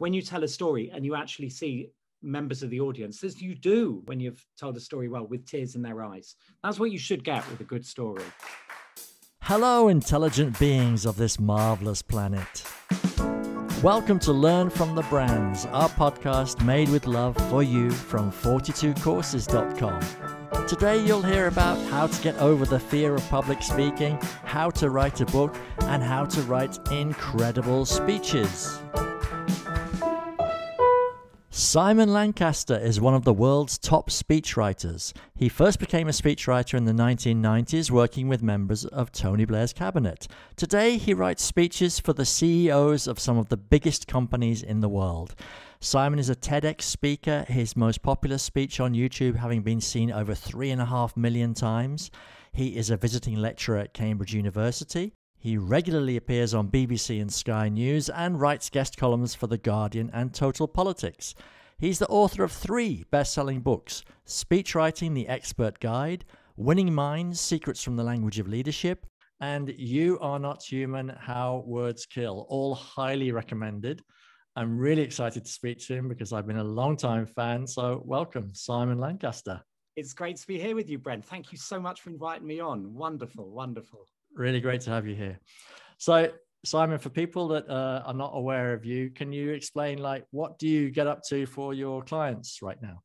when you tell a story and you actually see members of the audience, as you do when you've told a story well with tears in their eyes. That's what you should get with a good story. Hello, intelligent beings of this marvelous planet. Welcome to Learn from the Brands, our podcast made with love for you from 42courses.com. Today, you'll hear about how to get over the fear of public speaking, how to write a book, and how to write incredible speeches. Simon Lancaster is one of the world's top speechwriters. He first became a speechwriter in the 1990s, working with members of Tony Blair's cabinet. Today, he writes speeches for the CEOs of some of the biggest companies in the world. Simon is a TEDx speaker, his most popular speech on YouTube having been seen over three and a half million times. He is a visiting lecturer at Cambridge University. He regularly appears on BBC and Sky News and writes guest columns for The Guardian and Total Politics. He's the author of three best selling books Speechwriting The Expert Guide, Winning Minds Secrets from the Language of Leadership, and You Are Not Human How Words Kill. All highly recommended. I'm really excited to speak to him because I've been a long time fan. So, welcome, Simon Lancaster. It's great to be here with you, Brent. Thank you so much for inviting me on. Wonderful, wonderful. Really great to have you here. So, Simon, for people that uh, are not aware of you, can you explain like what do you get up to for your clients right now?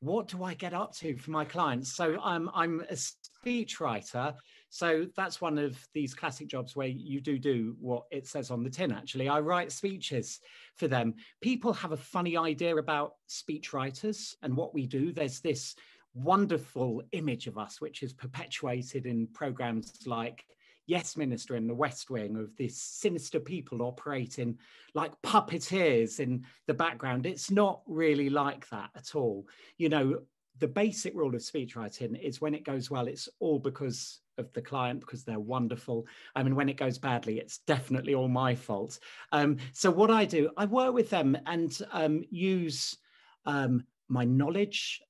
What do I get up to for my clients? So I'm I'm a speechwriter. So that's one of these classic jobs where you do do what it says on the tin. Actually, I write speeches for them. People have a funny idea about speechwriters and what we do. There's this wonderful image of us, which is perpetuated in programs like Yes Minister in the West Wing, of this sinister people operating like puppeteers in the background. It's not really like that at all. You know, the basic rule of speechwriting is when it goes well, it's all because of the client because they're wonderful. I mean, when it goes badly, it's definitely all my fault. Um, so what I do, I work with them and um, use um, my knowledge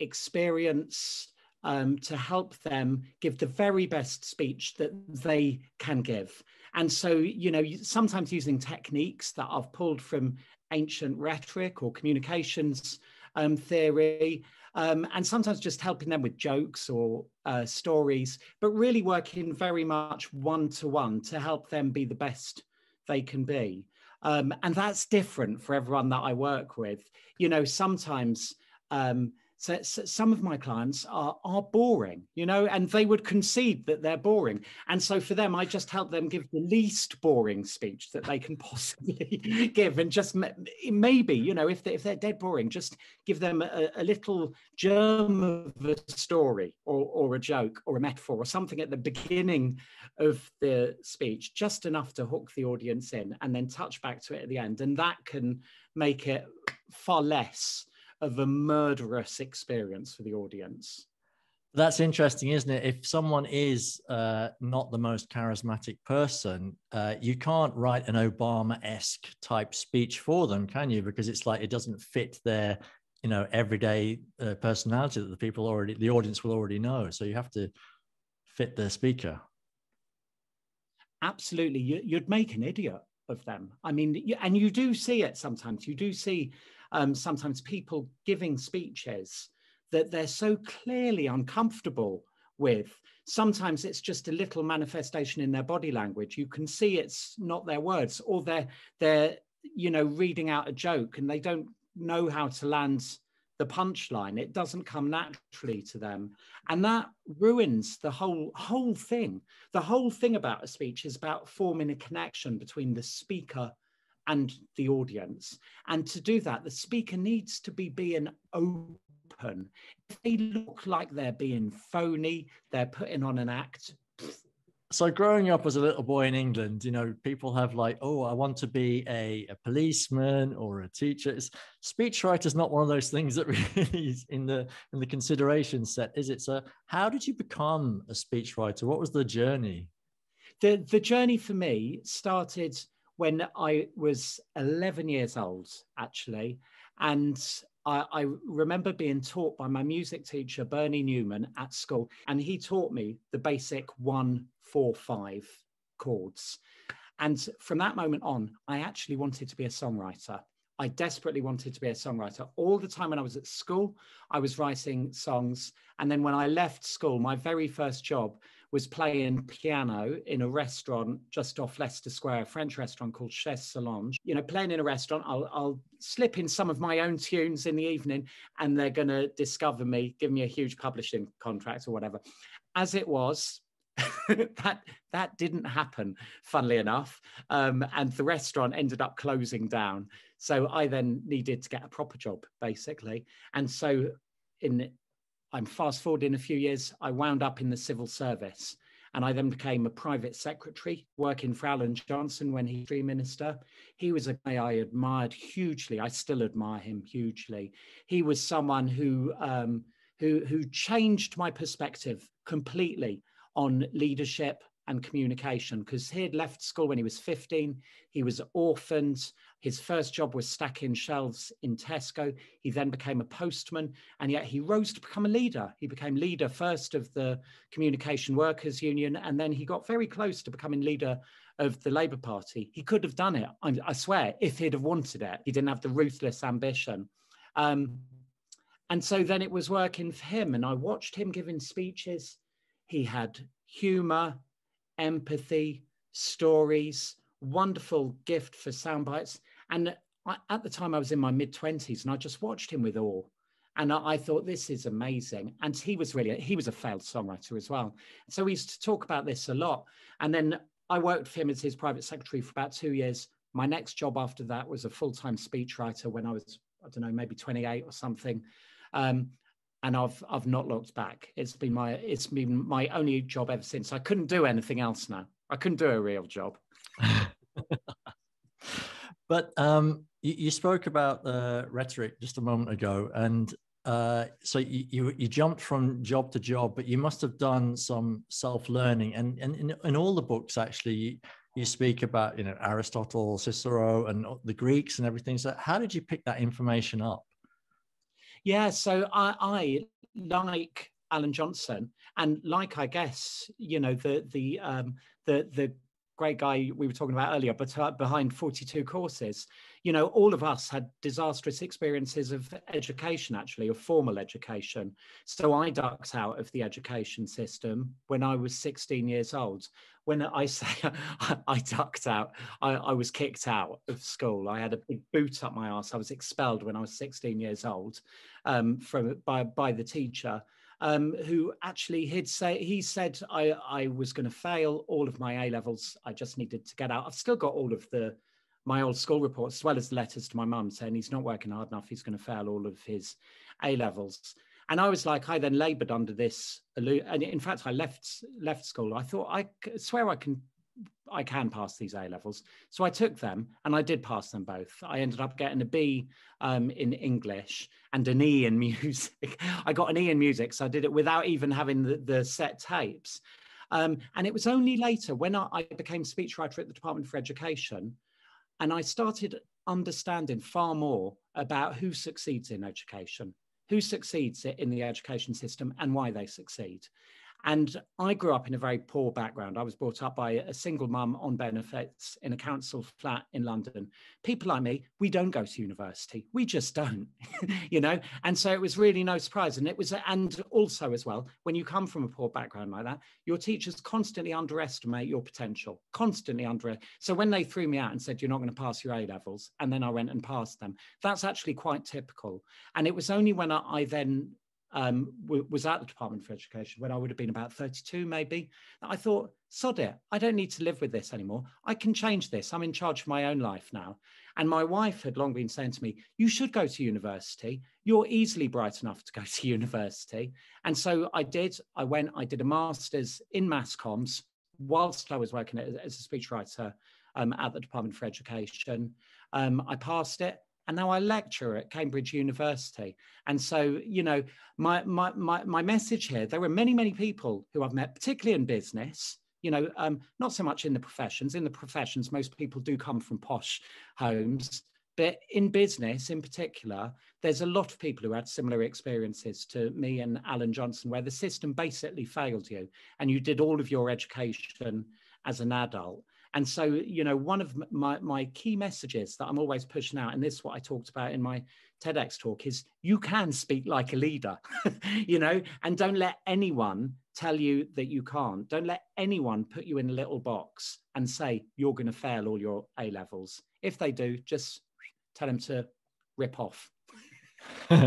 experience um, to help them give the very best speech that they can give. And so, you know, sometimes using techniques that I've pulled from ancient rhetoric or communications um, theory, um, and sometimes just helping them with jokes or uh, stories, but really working very much one to one to help them be the best they can be. Um, and that's different for everyone that I work with. You know, sometimes um, so, so, some of my clients are are boring, you know, and they would concede that they're boring. And so for them, I just help them give the least boring speech that they can possibly give, and just maybe, you know, if they, if they're dead boring, just give them a, a little germ of a story or or a joke or a metaphor or something at the beginning of the speech, just enough to hook the audience in, and then touch back to it at the end, and that can make it far less of a murderous experience for the audience. That's interesting, isn't it? If someone is uh, not the most charismatic person, uh, you can't write an Obama esque type speech for them, can you? Because it's like it doesn't fit their, you know, everyday uh, personality that the people already, the audience will already know. So you have to fit the speaker. Absolutely, you'd make an idiot of them. I mean, and you do see it sometimes. You do see um, sometimes people giving speeches that they're so clearly uncomfortable with. Sometimes it's just a little manifestation in their body language. You can see it's not their words, or they're they're you know reading out a joke and they don't know how to land the punchline. It doesn't come naturally to them, and that ruins the whole whole thing. The whole thing about a speech is about forming a connection between the speaker and the audience. And to do that, the speaker needs to be being open. If they look like they're being phony, they're putting on an act. So, growing up as a little boy in England, you know, people have like, oh, I want to be a, a policeman or a teacher. It's, speechwriter is not one of those things that really is in the in the consideration set, is it? So, how did you become a speechwriter? What was the journey? The the journey for me started when I was 11 years old, actually. And I, I, remember being taught by my music teacher, Bernie Newman, at school. And he taught me the basic one, four, five chords. And from that moment on, I actually wanted to be a songwriter. I desperately wanted to be a songwriter. All the time when I was at school, I was writing songs. And then when I left school, my very first job was playing piano in a restaurant just off Leicester Square, a French restaurant called Chaise Solange. You know, playing in a restaurant, I'll, I'll slip in some of my own tunes in the evening and they're going to discover me, give me a huge publishing contract or whatever. As it was, that that didn't happen, funnily enough. Um, and the restaurant ended up closing down. So I then needed to get a proper job, basically. And so in I'm fast forwarding a few years, I wound up in the civil service. And I then became a private secretary working for Alan Johnson when he was Prime Minister. He was a guy I admired hugely. I still admire him hugely. He was someone who, um, who, who changed my perspective completely on leadership and communication because he had left school when he was 15. He was orphaned. His first job was stacking shelves in Tesco. He then became a postman, and yet he rose to become a leader. He became leader first of the Communication Workers Union, and then he got very close to becoming leader of the Labour Party. He could have done it, I, swear, if he'd have wanted it. He didn't have the ruthless ambition. Um, and so then it was working for him, and I watched him giving speeches. He had humor, empathy, stories, wonderful gift for sound bites. And I, at the time, I was in my mid 20s and I just watched him with awe. And I, I, thought, this is amazing. And he was really, he was a failed songwriter as well. So we used to talk about this a lot. And then I worked for him as his private secretary for about two years. My next job after that was a full time speechwriter when I was, I don't know, maybe 28 or something. Um, and I've I've not looked back. It's been my it's been my only job ever since. I couldn't do anything else now. I couldn't do a real job. but um, you, you, spoke about uh, rhetoric just a moment ago, and uh, so you, you, you jumped from job to job, but you must have done some self learning, and and in, in all the books actually. You, you speak about you know Aristotle, Cicero, and the Greeks and everything. So, how did you pick that information up? Yeah, so I, I like Alan Johnson, and like I guess you know the the um, the the great guy we were talking about earlier, but uh, behind 42 courses, you know, all of us had disastrous experiences of education, actually, of formal education. So I ducked out of the education system when I was 16 years old. When I say I ducked out, I, I was kicked out of school. I had a big boot up my ass. I was expelled when I was 16 years old um, from by by the teacher um, who actually he'd say he said I, I was going to fail all of my A levels. I just needed to get out. I've still got all of the my old school reports as well as letters to my mum saying he's not working hard enough. He's going to fail all of his A levels. And I was like, I then laboured under this. And in fact, I left left school. I thought I swear I can I can pass these A levels. So I took them and I did pass them both. I ended up getting a B um, in English and an E in music. I got an E in music. So I did it without even having the, the set tapes. Um, and it was only later when I, I became speechwriter at the Department for Education and I started understanding far more about who succeeds in education, who succeeds in the education system and why they succeed. And I grew up in a very poor background. I was brought up by a single mum on benefits in a council flat in London. People like me, we don't go to university. We just don't, you know? And so it was really no surprise. And it was, and also as well, when you come from a poor background like that, your teachers constantly underestimate your potential, constantly under. So when they threw me out and said, you're not going to pass your A levels, and then I went and passed them, that's actually quite typical. And it was only when I, I then um, was at the Department for Education when I would have been about 32, maybe. I thought, sod it, I don't need to live with this anymore. I can change this. I'm in charge of my own life now. And my wife had long been saying to me, You should go to university. You're easily bright enough to go to university. And so I did. I went, I did a master's in mass comms whilst I was working as a speechwriter um, at the Department for Education. Um, I passed it and now I lecture at Cambridge University. And so, you know, my, my, my, my message here, there were many, many people who I've met, particularly in business, you know, um, not so much in the professions. In the professions, most people do come from posh homes. But in business, in particular, there's a lot of people who had similar experiences to me and Alan Johnson, where the system basically failed you and you did all of your education as an adult. And so, you know, one of my, my key messages that I'm always pushing out, and this is what I talked about in my TEDx talk, is you can speak like a leader, you know, and don't let anyone tell you that you can't. Don't let anyone put you in a little box and say you're going to fail all your A levels. If they do, just tell them to rip off.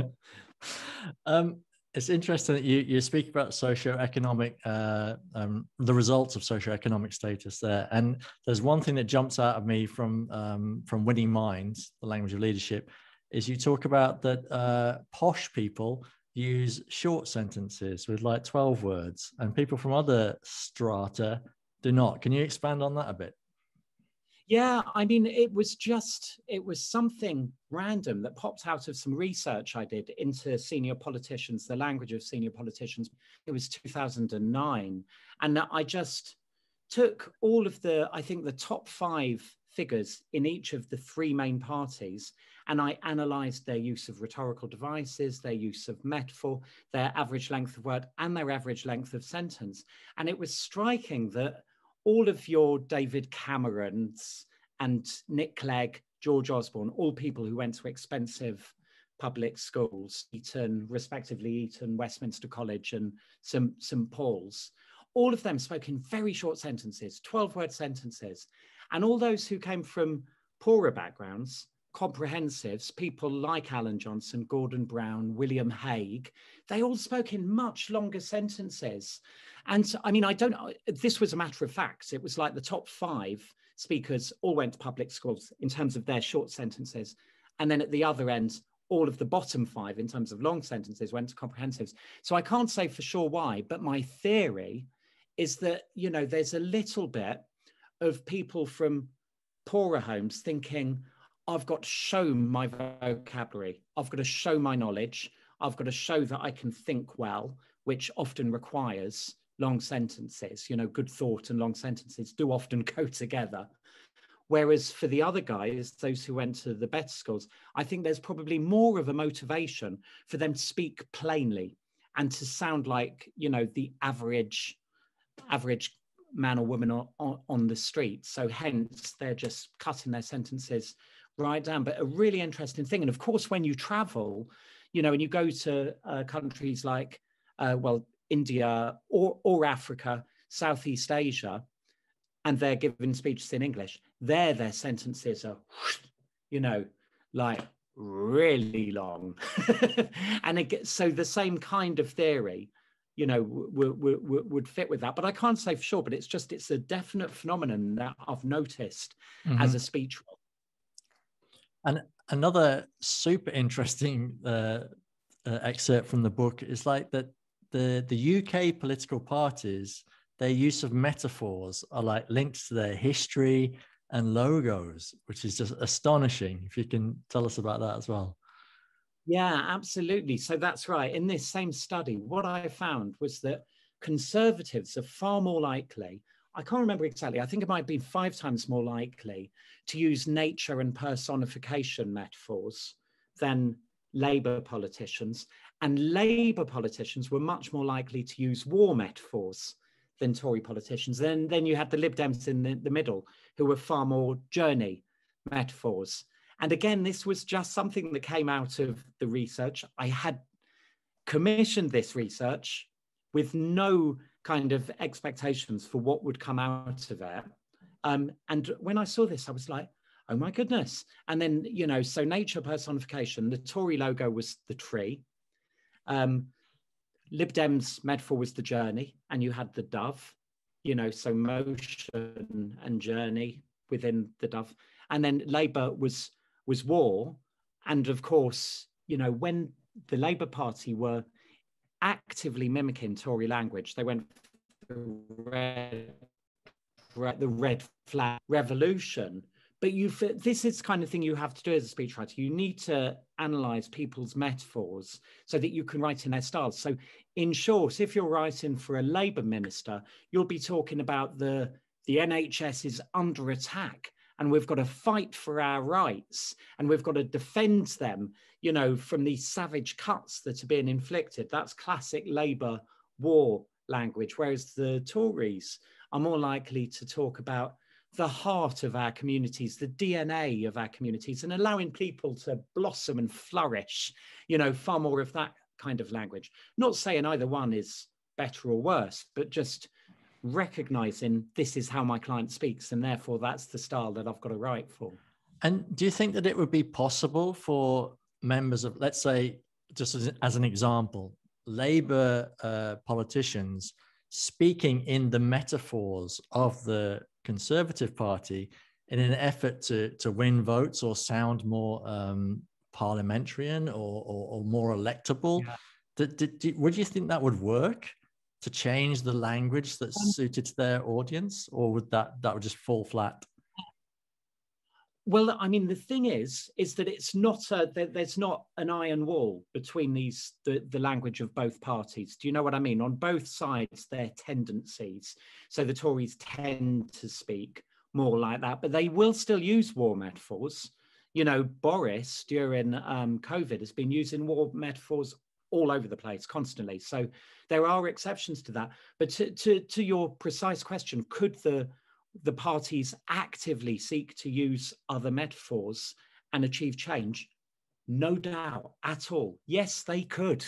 um, it's interesting that you, you speak about socioeconomic, uh, um, the results of socioeconomic status there. And there's one thing that jumps out of me from, um, from Winning Minds, the language of leadership, is you talk about that uh, posh people use short sentences with like 12 words and people from other strata do not. Can you expand on that a bit? Yeah, I mean, it was just, it was something random that popped out of some research I did into senior politicians, the language of senior politicians. It was 2009. And I just took all of the, I think, the top five figures in each of the three main parties, and I analyzed their use of rhetorical devices, their use of metaphor, their average length of word, and their average length of sentence. And it was striking that all of your David Camerons and Nick Clegg, George Osborne, all people who went to expensive public schools, Eton, respectively, Eton, Westminster College, and St. Paul's, all of them spoke in very short sentences, 12 word sentences. And all those who came from poorer backgrounds, comprehensives, people like Alan Johnson, Gordon Brown, William Hague, they all spoke in much longer sentences. And I mean, I don't, this was a matter of facts. It was like the top five speakers all went to public schools in terms of their short sentences. And then at the other end, all of the bottom five in terms of long sentences went to comprehensives. So I can't say for sure why, but my theory is that, you know, there's a little bit of people from poorer homes thinking, I've got to show my vocabulary, I've got to show my knowledge, I've got to show that I can think well, which often requires long sentences. You know, good thought and long sentences do often go together. Whereas for the other guys, those who went to the better schools, I think there's probably more of a motivation for them to speak plainly and to sound like, you know, the average average man or woman on, on, on the street. So hence they're just cutting their sentences right down. But a really interesting thing. And of course, when you travel, you know, and you go to uh, countries like, uh, well, India or, or Africa, Southeast Asia, and they're giving speeches in English, there their sentences are, you know, like really long. and it gets, so the same kind of theory, you know, w- w- w- would fit with that. But I can't say for sure, but it's just, it's a definite phenomenon that I've noticed mm-hmm. as a speech role. And another super interesting uh, uh, excerpt from the book is like that the the UK political parties, their use of metaphors are like linked to their history and logos, which is just astonishing. If you can tell us about that as well. Yeah, absolutely. So that's right. In this same study, what I found was that conservatives are far more likely, I can't remember exactly, I think it might be five times more likely to use nature and personification metaphors than Labour politicians. And Labour politicians were much more likely to use war metaphors than Tory politicians. Then, then you had the Lib Dems in the, the middle, who were far more journey metaphors. And again, this was just something that came out of the research. I had commissioned this research with no kind of expectations for what would come out of it. Um, and when I saw this, I was like, oh my goodness. And then, you know, so nature personification, the Tory logo was the tree. Um, Lib Dems metaphor was the journey, and you had the dove, you know, so motion and journey within the dove. And then Labour was was war. And of course, you know, when the Labour Party were actively mimicking Tory language, they went the red, the red flag revolution. But you this is kind of thing you have to do as a speechwriter. You need to analyze people's metaphors so that you can write in their styles. So in short if you're writing for a labor minister you'll be talking about the the nhs is under attack and we've got to fight for our rights and we've got to defend them you know from these savage cuts that are being inflicted that's classic labor war language whereas the tories are more likely to talk about the heart of our communities, the DNA of our communities, and allowing people to blossom and flourish, you know, far more of that kind of language. Not saying either one is better or worse, but just recognizing this is how my client speaks, and therefore that's the style that I've got to write for. And do you think that it would be possible for members of, let's say, just as, as an example, Labour uh, politicians speaking in the metaphors of the Conservative Party in an effort to, to win votes or sound more um, parliamentarian or, or, or, more electable? Yeah. Did, did, did, would you think that would work to change the language that's um, suited to their audience, or would that that would just fall flat? Well, I mean, the thing is, is that it's not a, there's not an iron wall between these the, the language of both parties. Do you know what I mean? On both sides, their tendencies. So the Tories tend to speak more like that, but they will still use war metaphors. You know, Boris during um, COVID has been using war metaphors all over the place constantly. So there are exceptions to that. But to, to, to your precise question, could the the parties actively seek to use other metaphors and achieve change? No doubt at all. Yes, they could,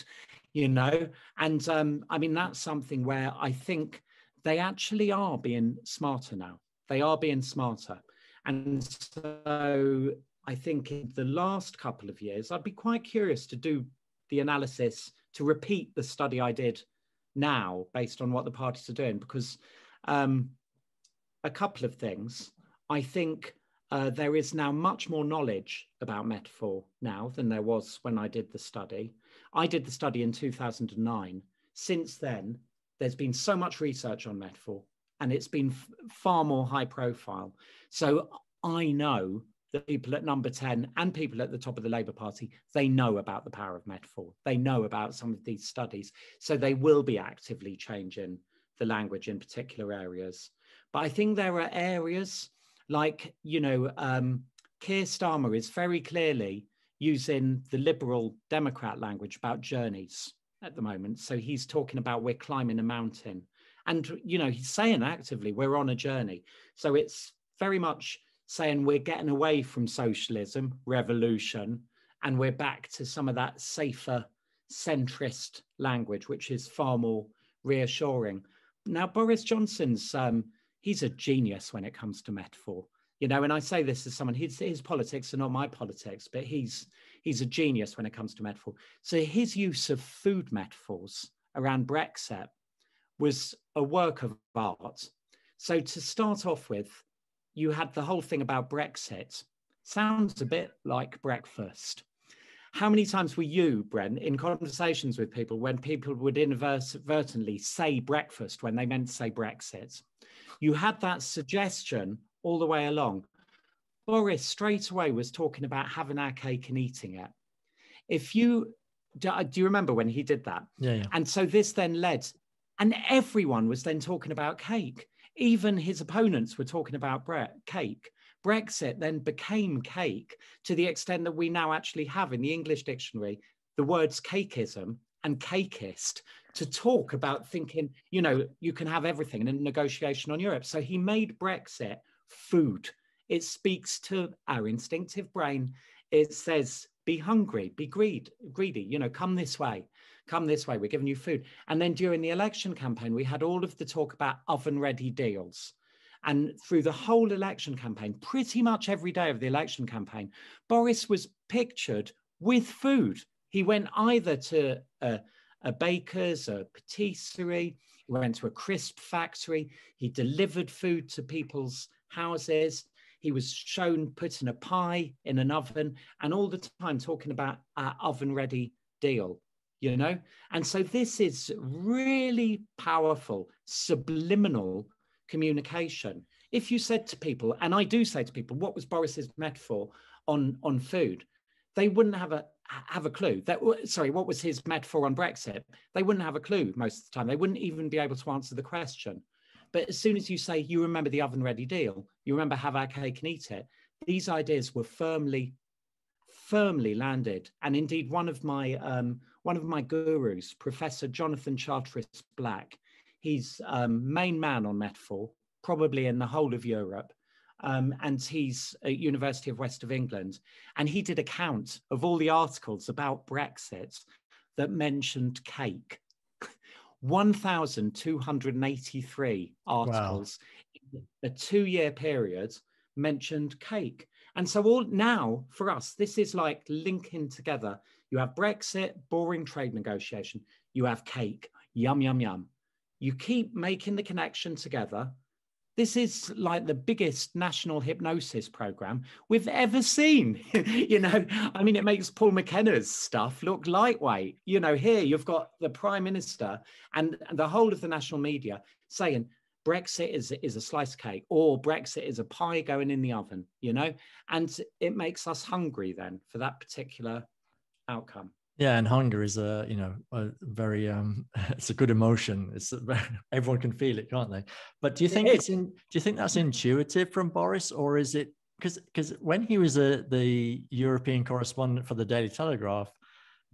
you know. And um, I mean, that's something where I think they actually are being smarter now. They are being smarter. And so I think in the last couple of years, I'd be quite curious to do the analysis to repeat the study I did now based on what the parties are doing because um, a couple of things. I think uh, there is now much more knowledge about metaphor now than there was when I did the study. I did the study in 2009. Since then, there's been so much research on metaphor and it's been far more high profile. So I know that people at number 10 and people at the top of the Labour Party, they know about the power of metaphor. They know about some of these studies. So they will be actively changing the language in particular areas. But I think there are areas like, you know, um, Keir Starmer is very clearly using the liberal Democrat language about journeys at the moment. So he's talking about we're climbing a mountain. And, you know, he's saying actively we're on a journey. So it's very much saying we're getting away from socialism, revolution, and we're back to some of that safer centrist language, which is far more reassuring. Now, Boris Johnson's um, he's a genius when it comes to metaphor. You know, and I say this as someone, his, his politics are not my politics, but he's he's a genius when it comes to metaphor. So his use of food metaphors around Brexit was a work of art. So to start off with, you had the whole thing about Brexit. Sounds a bit like breakfast. How many times were you, Brent, in conversations with people when people would inadvertently say breakfast when they meant to say Brexit? You had that suggestion all the way along. Boris straight away was talking about having our cake and eating it. If you do, uh, do you remember when he did that? Yeah, yeah. And so this then led, and everyone was then talking about cake. Even his opponents were talking about bre- cake. Brexit then became cake to the extent that we now actually have in the English dictionary the words cakeism and cakeist to talk about thinking, you know, you can have everything in a negotiation on Europe. So he made Brexit food. It speaks to our instinctive brain. It says, be hungry, be greed, greedy, you know, come this way, come this way, we're giving you food. And then during the election campaign, we had all of the talk about oven ready deals. And through the whole election campaign, pretty much every day of the election campaign, Boris was pictured with food. He went either to a, a baker's, a patisserie, he went to a crisp factory, he delivered food to people's houses. He was shown putting a pie in an oven and all the time talking about our oven ready deal, you know? And so this is really powerful, subliminal communication. If you said to people, and I do say to people, what was Boris's metaphor on, on food? They wouldn't have a have a clue. That sorry, what was his metaphor on Brexit? They wouldn't have a clue most of the time. They wouldn't even be able to answer the question. But as soon as you say you remember the oven ready deal, you remember have our cake and eat it. These ideas were firmly, firmly landed. And indeed, one of my um, one of my gurus, Professor Jonathan Charteris Black, he's um, main man on metaphor, probably in the whole of Europe. um, and he's at University of West of England, and he did a count of all the articles about Brexit that mentioned cake. 1,283 articles wow. in a two-year period mentioned cake. And so all now for us, this is like linking together. You have Brexit, boring trade negotiation. You have cake, yum, yum, yum. You keep making the connection together this is like the biggest national hypnosis program we've ever seen. you know, I mean, it makes Paul McKenna's stuff look lightweight. You know, here you've got the prime minister and, the whole of the national media saying Brexit is, is a slice of cake or Brexit is a pie going in the oven, you know, and it makes us hungry then for that particular outcome. Yeah, and hunger is a you know a very um it's a good emotion. It's a, everyone can feel it, can't they? But do you think it it's in? Do you think that's intuitive from Boris, or is it because because when he was a the European correspondent for the Daily Telegraph.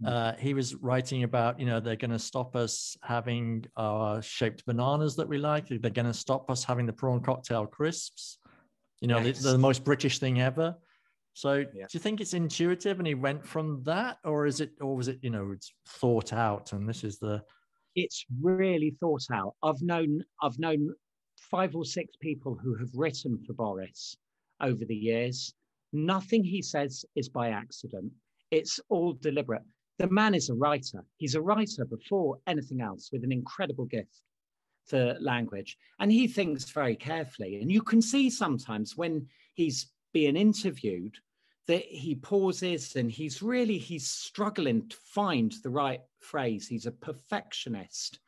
Uh, he was writing about you know they're going to stop us having our shaped bananas that we like. They're going to stop us having the prawn cocktail crisps. You know, yes. the, the most British thing ever. So yeah. do you think it's intuitive and he went from that or is it or was it, you know, it's thought out and this is the it's really thought out. I've known I've known five or six people who have written for Boris over the years. Nothing he says is by accident. It's all deliberate. The man is a writer. He's a writer before anything else with an incredible gift for language. And he thinks very carefully. And you can see sometimes when he's being interviewed that he pauses and he's really he's struggling to find the right phrase he's a perfectionist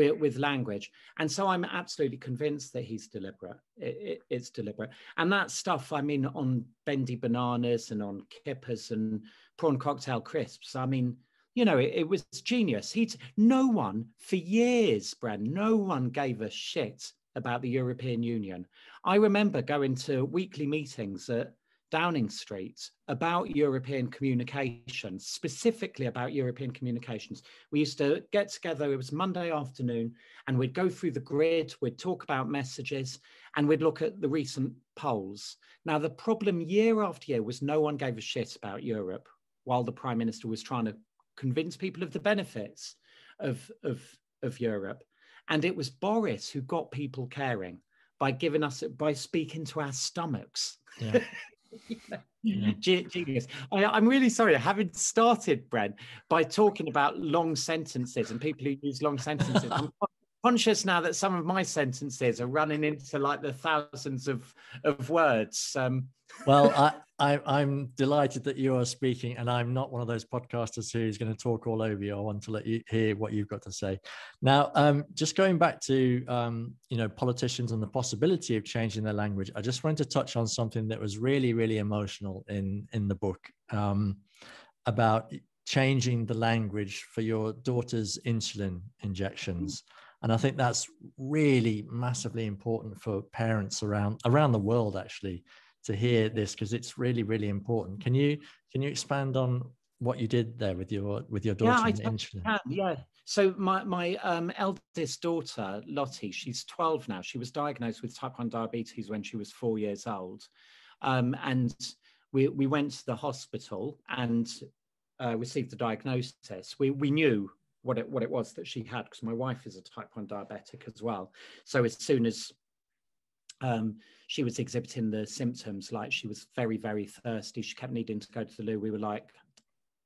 with, with language. And so i'm absolutely convinced that he's deliberate. It, it, it's deliberate. And that stuff i mean on bendy bananas and on kippers and prawn cocktail crisps i mean you know it, it was genius. He'd no one for years brand no one gave a shit about the European Union. I remember going to weekly meetings at Downing Street about European communications, specifically about European communications. We used to get together, it was Monday afternoon, and we'd go through the grid, we'd talk about messages, and we'd look at the recent polls. Now, the problem year after year was no one gave a shit about Europe while the Prime Minister was trying to convince people of the benefits of, of, of Europe. And it was Boris who got people caring by giving us, by speaking to our stomachs. Yeah. yeah. Genius. I, am really sorry. Having started, Brent, by talking about long sentences and people who use long sentences, I'm conscious now that some of my sentences are running into like the thousands of of words. Um, well, I, I, am delighted that you are speaking, and I'm not one of those podcasters who's going to talk all over you. I want to let you hear what you've got to say. Now, um, just going back to um, you know politicians and the possibility of changing their language, I just wanted to touch on something that was really, really emotional in in the book um, about changing the language for your daughter's insulin injections. And I think that's really massively important for parents around around the world, actually, to hear this because it's really really important. Can you can you expand on what you did there with your with your daughter yeah, I can, yeah. So my my um, eldest daughter lottie she's 12 now. She was diagnosed with type 1 diabetes when she was four years old. Um, and we we went to the hospital and uh, received the diagnosis. We we knew what it what it was that she had because my wife is a type 1 diabetic as well so as soon as um, she was exhibiting the symptoms like she was very, very thirsty. She kept needing to go to the loo. We were like,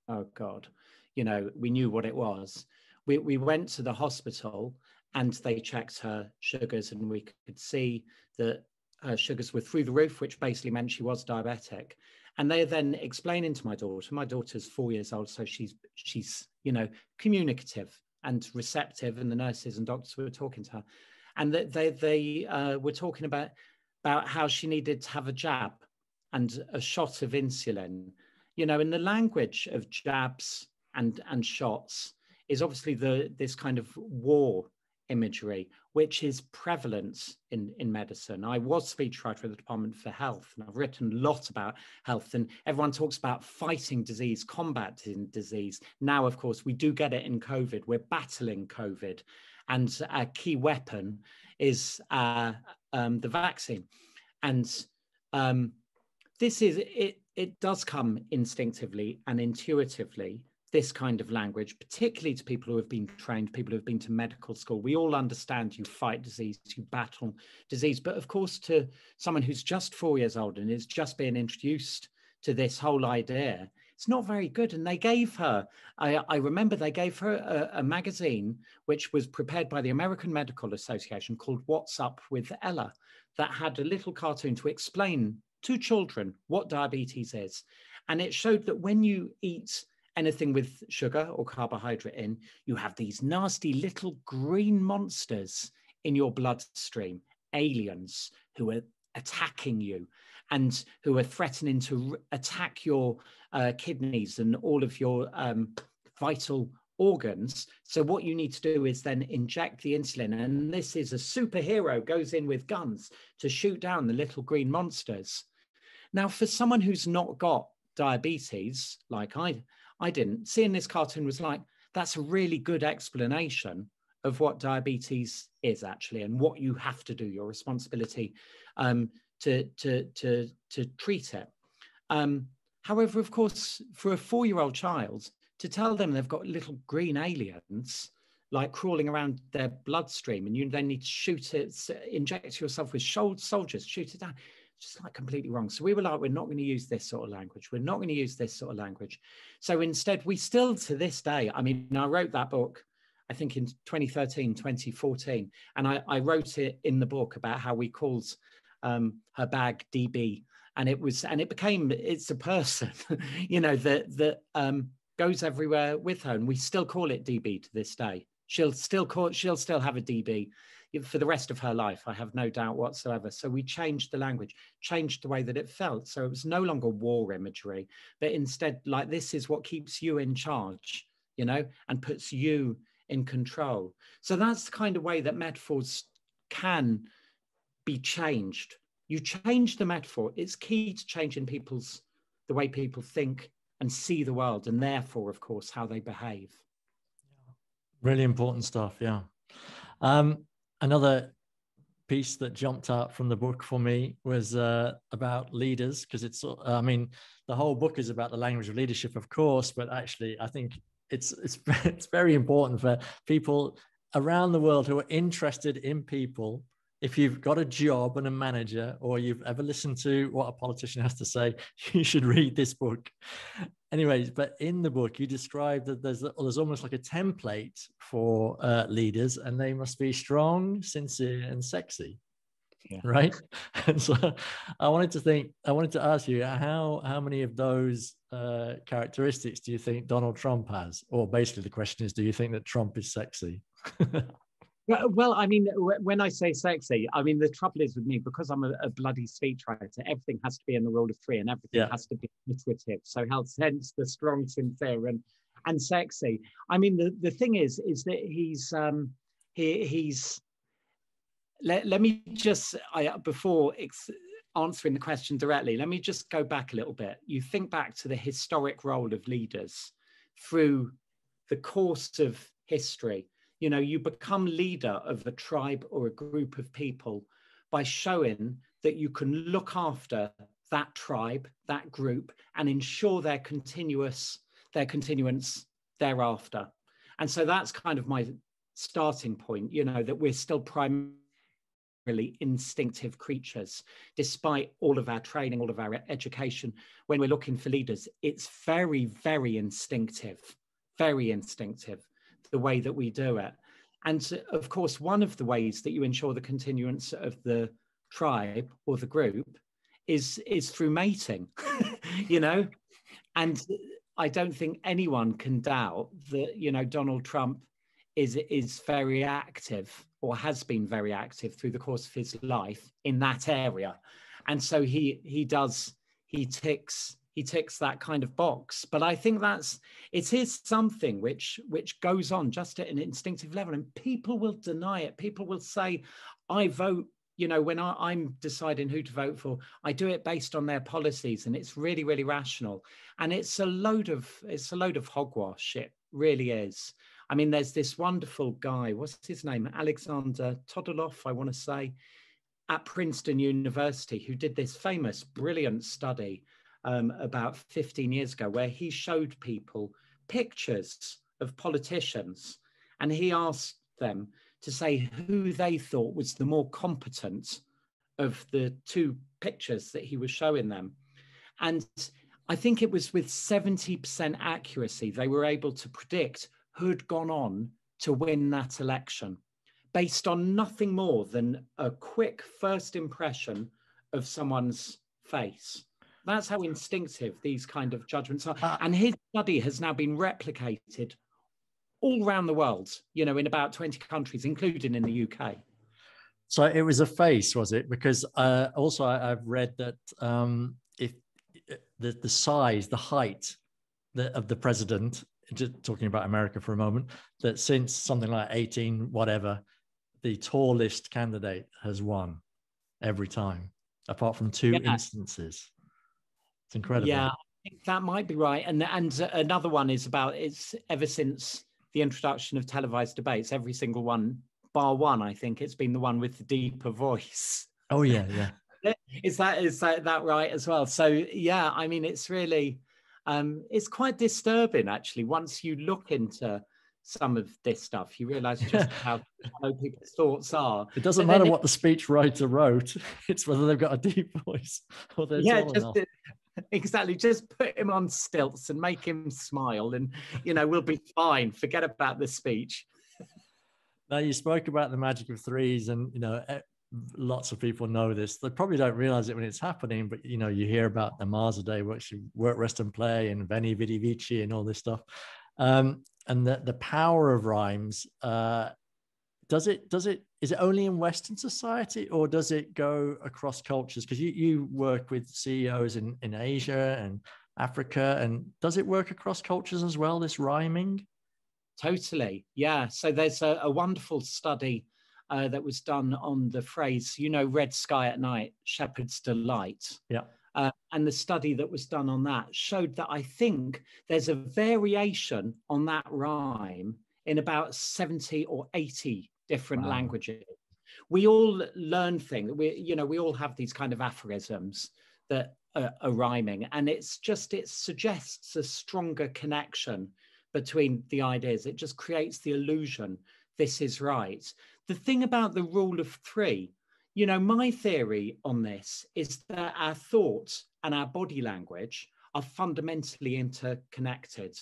oh God, you know, we knew what it was. We, we went to the hospital and they checked her sugars and we could see that her sugars were through the roof, which basically meant she was diabetic. And they're then explaining to my daughter, my daughter's four years old, so she's she's you know communicative and receptive, and the nurses and doctors were talking to her, and they they, they uh, were talking about about how she needed to have a jab and a shot of insulin. You know, in the language of jabs and, and shots is obviously the this kind of war imagery, which is prevalent in, in medicine. I was speechwriter at the Department for Health, and I've written a lot about health. And everyone talks about fighting disease, combating disease. Now, of course, we do get it in COVID. We're battling COVID, and a key weapon is uh, um, the vaccine. And um, this is it. It does come instinctively and intuitively. This kind of language, particularly to people who have been trained, people who have been to medical school, we all understand you fight disease, you battle disease. But of course, to someone who's just four years old and is just being introduced to this whole idea, it's not very good. And they gave her, I, I remember they gave her a, a, magazine which was prepared by the American Medical Association called What's Up with Ella, that had a little cartoon to explain to children what diabetes is. And it showed that when you eat anything with sugar or carbohydrate in, you have these nasty little green monsters in your bloodstream, aliens who are attacking you and who are threatening to attack your uh, kidneys and all of your um, vital organs. So what you need to do is then inject the insulin. And this is a superhero goes in with guns to shoot down the little green monsters. Now, for someone who's not got diabetes, like I, I didn't, seeing this cartoon was like, that's a really good explanation of what diabetes is actually and what you have to do, your responsibility um, to, to, to, to treat it. Um, However, of course, for a four year old child, to tell them they've got little green aliens like crawling around their bloodstream and you then need to shoot it, inject yourself with soldiers, shoot it down. Just like completely wrong. So we were like, we're not going to use this sort of language. We're not going to use this sort of language. So instead, we still to this day, I mean, I wrote that book, I think in 2013, 2014, and I, I wrote it in the book about how we called um, her bag DB and it was and it became it's a person you know that that um goes everywhere with her and we still call it db to this day she'll still call she'll still have a db for the rest of her life i have no doubt whatsoever so we changed the language changed the way that it felt so it was no longer war imagery but instead like this is what keeps you in charge you know and puts you in control so that's the kind of way that metaphors can be changed you change the metaphor. It's key to changing people's the way people think and see the world, and therefore, of course, how they behave. Really important stuff. Yeah. Um, another piece that jumped out from the book for me was uh, about leaders because it's i mean the whole book is about the language of leadership of course but actually i think it's it's it's very important for people around the world who are interested in people if you've got a job and a manager, or you've ever listened to what a politician has to say, you should read this book. Anyways, but in the book, you describe that there's there's almost like a template for uh, leaders, and they must be strong, sincere, and sexy. Yeah. Right. And so I wanted to think, I wanted to ask you how how many of those uh, characteristics do you think Donald Trump has? Or basically, the question is, do you think that Trump is sexy? Well, I mean, when I say sexy, I mean the trouble is with me because I'm a, a bloody speechwriter. Everything has to be in the rule of three, and everything yeah. has to be iterative. So, hence the strong, sincere, and and sexy. I mean, the the thing is, is that he's um he he's. Let, let me just I before ex- answering the question directly, let me just go back a little bit. You think back to the historic role of leaders through the course of history you know you become leader of a tribe or a group of people by showing that you can look after that tribe that group and ensure their continuous their continuance thereafter. And so that's kind of my starting point you know that we're still primarily instinctive creatures. Despite all of our training all of our education when we're looking for leaders it's very very instinctive very instinctive the way that we do it. And of course, one of the ways that you ensure the continuance of the tribe or the group is is through mating, you know. And I don't think anyone can doubt that you know Donald Trump is is very active or has been very active through the course of his life in that area, and so he he does he ticks he ticks that kind of box. But i think that's it is something which which goes on just at an instinctive level and people will deny it. People will say i vote you know when I, i'm deciding who to vote for i do it based on their policies and it's really really rational. And it's a load of it's a load of hogwash it really is. I mean there's this wonderful guy what's his name? Alexander todorov i want to say at Princeton University who did this famous, brilliant study um, about 15 years ago where he showed people pictures of politicians and he asked them to say who they thought was the more competent of the two pictures that he was showing them. And I think it was with 70% accuracy, they were able to predict who had gone on to win that election based on nothing more than a quick first impression of someone's face. That's how instinctive these kind of judgments are. Uh, and his study has now been replicated all around the world, you know, in about 20 countries, including in the UK. So it was a face, was it? Because uh, also I, have read that um, if the, the size, the height of the president, just talking about America for a moment, that since something like 18, whatever, the tallest candidate has won every time, apart from two yeah. instances. It's incredible. Yeah, I think that might be right. And and another one is about it's ever since the introduction of televised debates, every single one, bar one, I think it's been the one with the deeper voice. Oh yeah, yeah. is that is that, that right as well? So yeah, I mean it's really um it's quite disturbing actually once you look into some of this stuff. You realize just how, how people's thoughts are. It doesn't matter what the speech writer wrote, it's whether they've got a deep voice or they're yeah, just, exactly. Just put him on stilts and make him smile, and you know, we'll be fine. Forget about the speech. now, you spoke about the magic of threes, and you know, lots of people know this. They probably don't realize it when it's happening, but you know, you hear about the Mars a day, which work, rest, and play, and Veni Vidi Vici, and all this stuff. Um, and the, the power of rhymes uh, does it does it is it only in western society or does it go across cultures? Because you, you work with ceos in, in asia and africa and does it work across cultures as well this rhyming? Totally yeah. So there's a, a wonderful study uh, that was done on the phrase you know red sky at night shepherd's delight. Yeah. Uh, and the study that was done on that showed that I think there's a variation on that rhyme in about 70 or 80 different wow. languages. We all learn things. We, you know, we all have these kind of aphorisms that are, are rhyming, and it's just it suggests a stronger connection between the ideas. It just creates the illusion this is right. The thing about the rule of three you know, my theory on this is that our thoughts and our body language are fundamentally interconnected.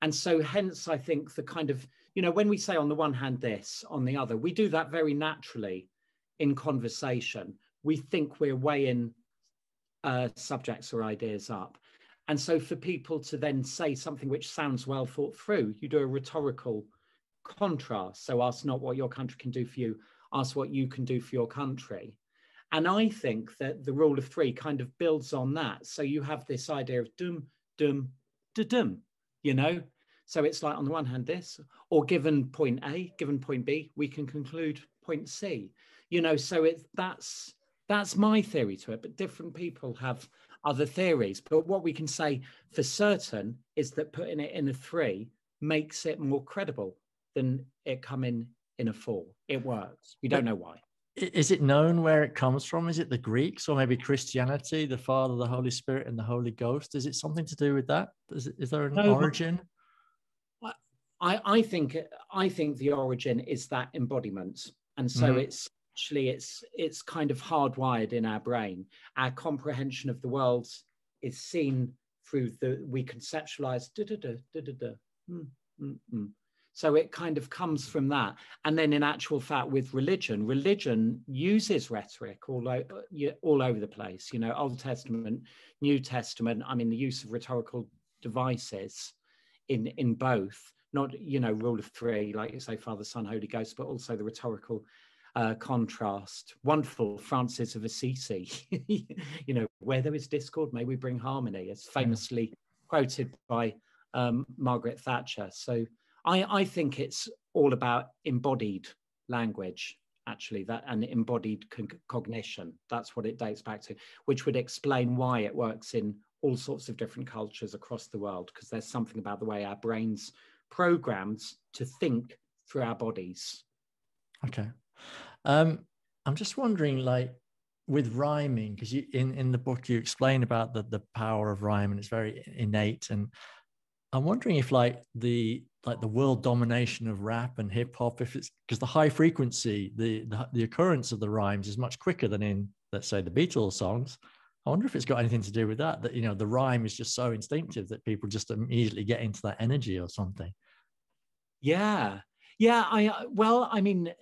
And so, hence, I think the kind of, you know, when we say on the one hand this, on the other, we do that very naturally in conversation. We think we're weighing uh, subjects or ideas up. And so, for people to then say something which sounds well thought through, you do a rhetorical contrast. So, ask not what your country can do for you, ask what you can do for your country. And I think that the rule of three kind of builds on that. So you have this idea of dum, dum, da dum, you know? So it's like on the one hand, this, or given point A, given point B, we can conclude point C. You know, so it's that's that's my theory to it, but different people have other theories. But what we can say for certain is that putting it in a three makes it more credible than it coming in a four. It works. We don't know why. Is it known where it comes from? Is it the Greeks or maybe Christianity, the Father, the Holy Spirit, and the Holy Ghost? Is it something to do with that? Is, is there an no, origin? I, I think I think the origin is that embodiment, and so mm-hmm. it's actually it's it's kind of hardwired in our brain. Our comprehension of the world is seen through the we conceptualize da da da da da da. Mm, mm, mm. So it kind of comes from that. And then, in actual fact, with religion, religion uses rhetoric all, o- all over the place. You know, Old Testament, New Testament. I mean, the use of rhetorical devices in in both. Not you know, rule of three, like you say, Father, Son, Holy Ghost, but also the rhetorical uh, contrast. Wonderful, Francis of Assisi. you know, where there is discord, may we bring harmony. It's famously quoted by um, Margaret Thatcher. So I, I think it's all about embodied language actually that and embodied con- cognition that's what it dates back to which would explain why it works in all sorts of different cultures across the world because there's something about the way our brains programmed to think through our bodies okay um, I'm just wondering, like, with rhyming, because you in in the book you explain about the the power of rhyme, and it's very innate. And I'm wondering if, like, the like the world domination of rap and hip hop, if it's because the high frequency, the, the the occurrence of the rhymes is much quicker than in, let's say, the Beatles songs. I wonder if it's got anything to do with that. That you know, the rhyme is just so instinctive that people just immediately get into that energy or something. Yeah, yeah. I well, I mean,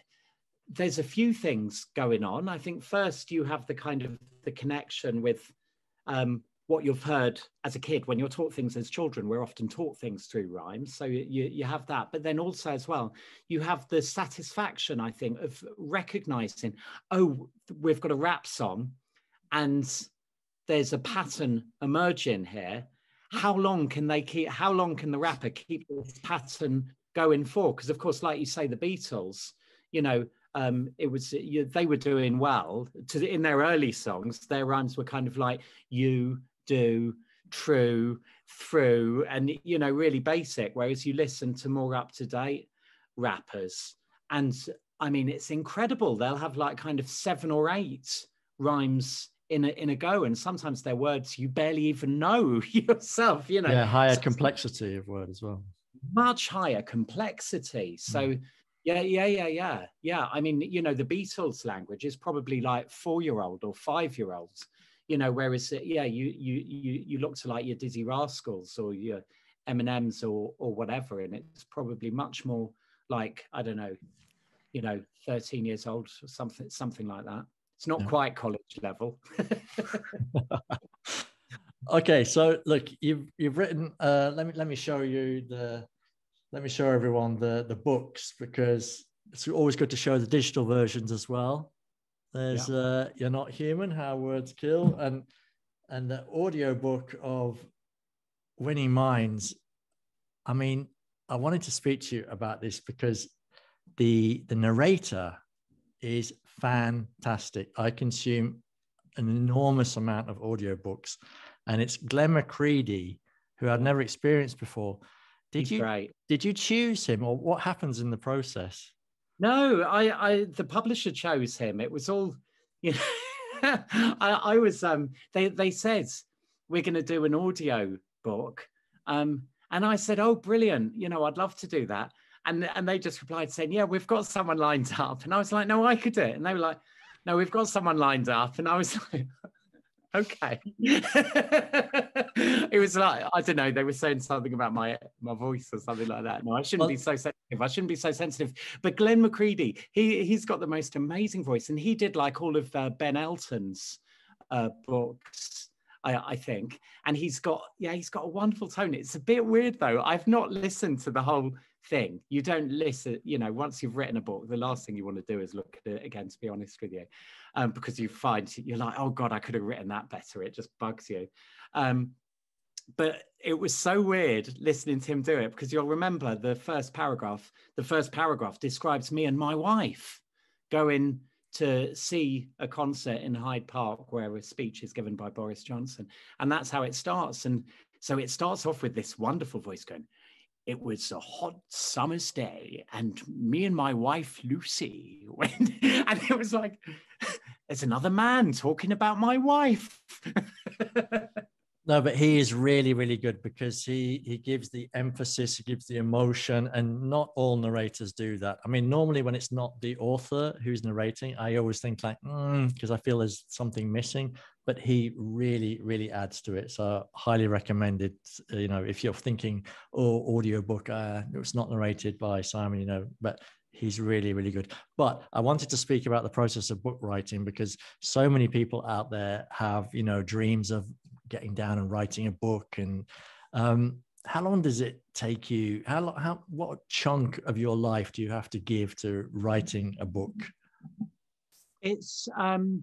there's a few things going on. I think first you have the kind of the connection with um, what you've heard as a kid when you're taught things as children. We're often taught things through rhymes, so you you have that. But then also as well, you have the satisfaction, I think, of recognizing, oh, we've got a rap song, and there's a pattern emerging here. How long can they keep? How long can the rapper keep this pattern going for? Because of course, like you say, the Beatles, you know um, it was you, they were doing well to in their early songs. Their rhymes were kind of like you do true through and you know really basic whereas you listen to more up to date rappers and i mean it's incredible they'll have like kind of seven or eight rhymes in a, in a go and sometimes they're words you barely even know yourself you know yeah higher so, complexity of word as well much higher complexity so mm. Yeah, yeah, yeah, yeah, yeah. I mean, you know, the Beatles language is probably like four-year-old or five-year-olds. You know, whereas uh, yeah, you you you you look to like your Dizzee Rascals or your Eminems or or whatever, and it's probably much more like I don't know, you know, thirteen years old or something something like that. It's not quite college level. okay, so look, you've you've written. Uh, let me let me show you the let me show everyone the, the books because it's always good to show the digital versions as well. There's yeah. uh, You're Not Human, How Words Kill, and and the audio book of Winning Minds. I mean, I wanted to speak to you about this because the the narrator is fantastic. I consume an enormous amount of audiobooks, and it's Glenn McCready, who I'd never experienced before. Did He's you great. did you choose him, or what happens in the process? No, I, I the publisher chose him. It was all, you know, I, I was um they they said we're going to do an audio book, um, and I said, oh, brilliant, you know, I'd love to do that. And and they just replied saying, yeah, we've got someone lined up, and I was like, no, I could do it, and they were like, no, we've got someone lined up, and I was like okay. it was like I don't know. They were saying something about my my voice or something like that. No, I shouldn't well, be so sensitive. I shouldn't be so sensitive. But Glenn McCready, he he's got the most amazing voice, and he did like all of uh, Ben Elton's uh, books. I, I, think, and he's got yeah, he's got a wonderful tone. It's a bit weird though. I've not listened to the whole thing. You don't listen, you know, once you've written a book, the last thing you want to do is look at it again, to be honest with you, um, because you find you're like, oh God, I could have written that better. It just bugs you. Um, but it was so weird listening to him do it because you'll remember the first paragraph. The first paragraph describes me and my wife going to see a concert in Hyde Park where a speech is given by Boris Johnson. And that's how it starts. And so it starts off with this wonderful voice going, it was a hot summer's day, and me and my wife Lucy went, and it was like, there's another man talking about my wife. no, but he is really, really good because he he gives the emphasis, he gives the emotion, and not all narrators do that. I mean, normally when it's not the author who's narrating, I always think like, because mm, I feel there's something missing but he really really adds to it. So highly recommended you know if you're thinking oh audiobook uh it's not narrated by simon you know but he's really really good. But i wanted to speak about the process of book writing because so many people out there have you know dreams of getting down and writing a book. And um how long does it take you? How long? how what chunk of your life do you have to give to writing a book? It's um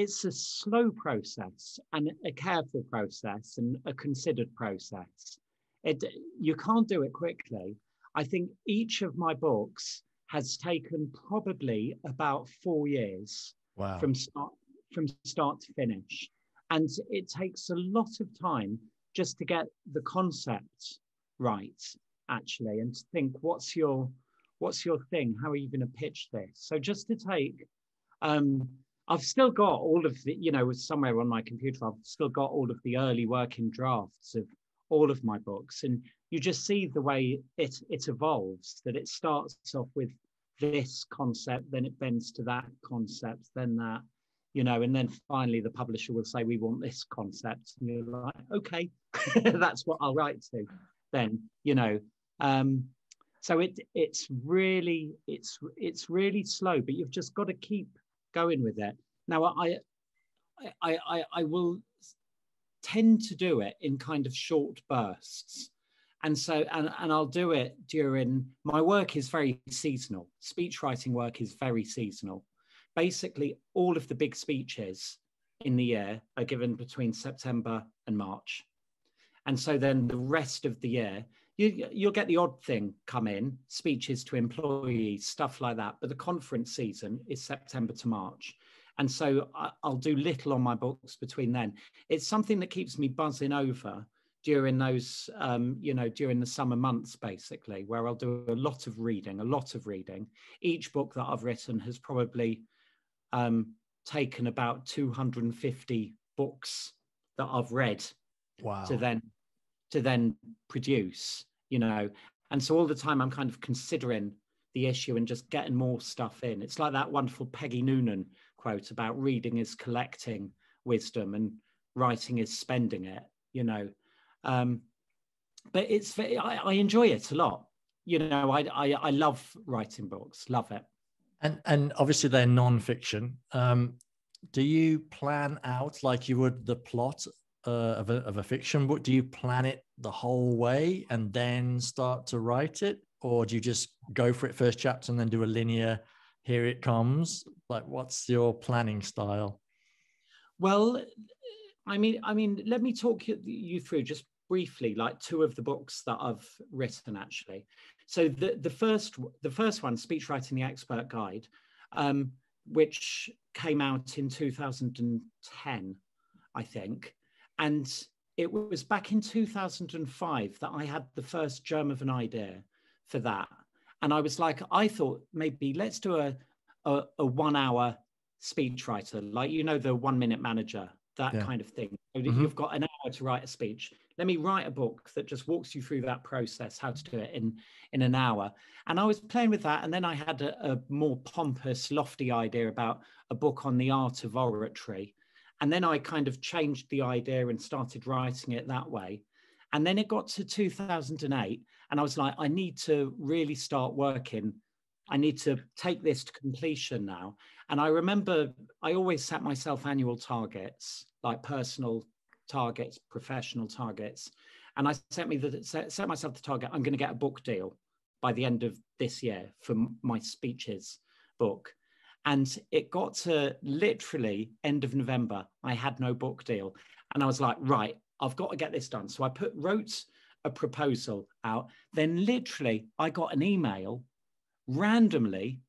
it's a slow process and a careful process and a considered process. It, you can't do it quickly. I think each of my books has taken probably about four years wow. from start from start to finish, and it takes a lot of time just to get the concept right, actually, and to think what's your what's your thing? How are you going to pitch this? So just to take Um, I've still got all of the, you know, somewhere on my computer, I've still got all of the early working drafts of all of my books. And you just see the way it, it evolves, that it starts off with this concept, then it bends to that concept, then that, you know, and then finally the publisher will say, we want this concept. And you're like, okay, that's what I'll write to then, you know. Um, so it it's really it's it's really slow, but you've just got to keep going with it. Now I I I, I will tend to do it in kind of short bursts. And so, and, and I'll do it during my work is very seasonal. Speech writing work is very seasonal. Basically, all of the big speeches in the year are given between September and March. And so then the rest of the year, you, you'll get the odd thing come in, speeches to employees, stuff like that. But the conference season is September to March. And so I, will do little on my books between then. It's something that keeps me buzzing over during those, um, you know, during the summer months, basically, where I'll do a lot of reading, a lot of reading. Each book that I've written has probably um, taken about 250 books that I've read wow. to then to then produce you know? And so all the time i'm kind of considering the issue and just getting more stuff in. It's like that wonderful peggy noonan quote about reading is collecting wisdom and writing is spending it you know? Um but it's I, I enjoy it a lot. You know I, I i love writing books love it. And and obviously they're non-fiction. Um do you plan out like you would the plot of, a, of a fiction book? Do you plan it the whole way and then start to write it? Or do you just go for it first chapter and then do a linear here it comes like what's your planning style? Well i mean i mean let me talk you, you through just briefly like two of the books that i've written actually. So the the first the first one speech writing the expert guide um, which came out in 2010 i think and it was back in 2005 that I had the first germ of an idea for that. And I was like, I thought maybe let's do a, a, a one hour speechwriter, like, you know, the one minute manager, that yeah. kind of thing. Mm-hmm. You've got an hour to write a speech. Let me write a book that just walks you through that process, how to do it in, in an hour. And I was playing with that. And then I had a, a more pompous, lofty idea about a book on the art of oratory and then I kind of changed the idea and started writing it that way. And then it got to 2008, and I was like, I need to really start working. I need to take this to completion now. And I remember I always set myself annual targets, like personal targets, professional targets. And I set me the set, set myself the target. I'm going to get a book deal by the end of this year for my speeches book. And it got to literally end of November. I had no book deal. And I was like, right, I've got to get this done. So I put wrote a proposal out. Then literally I got an email randomly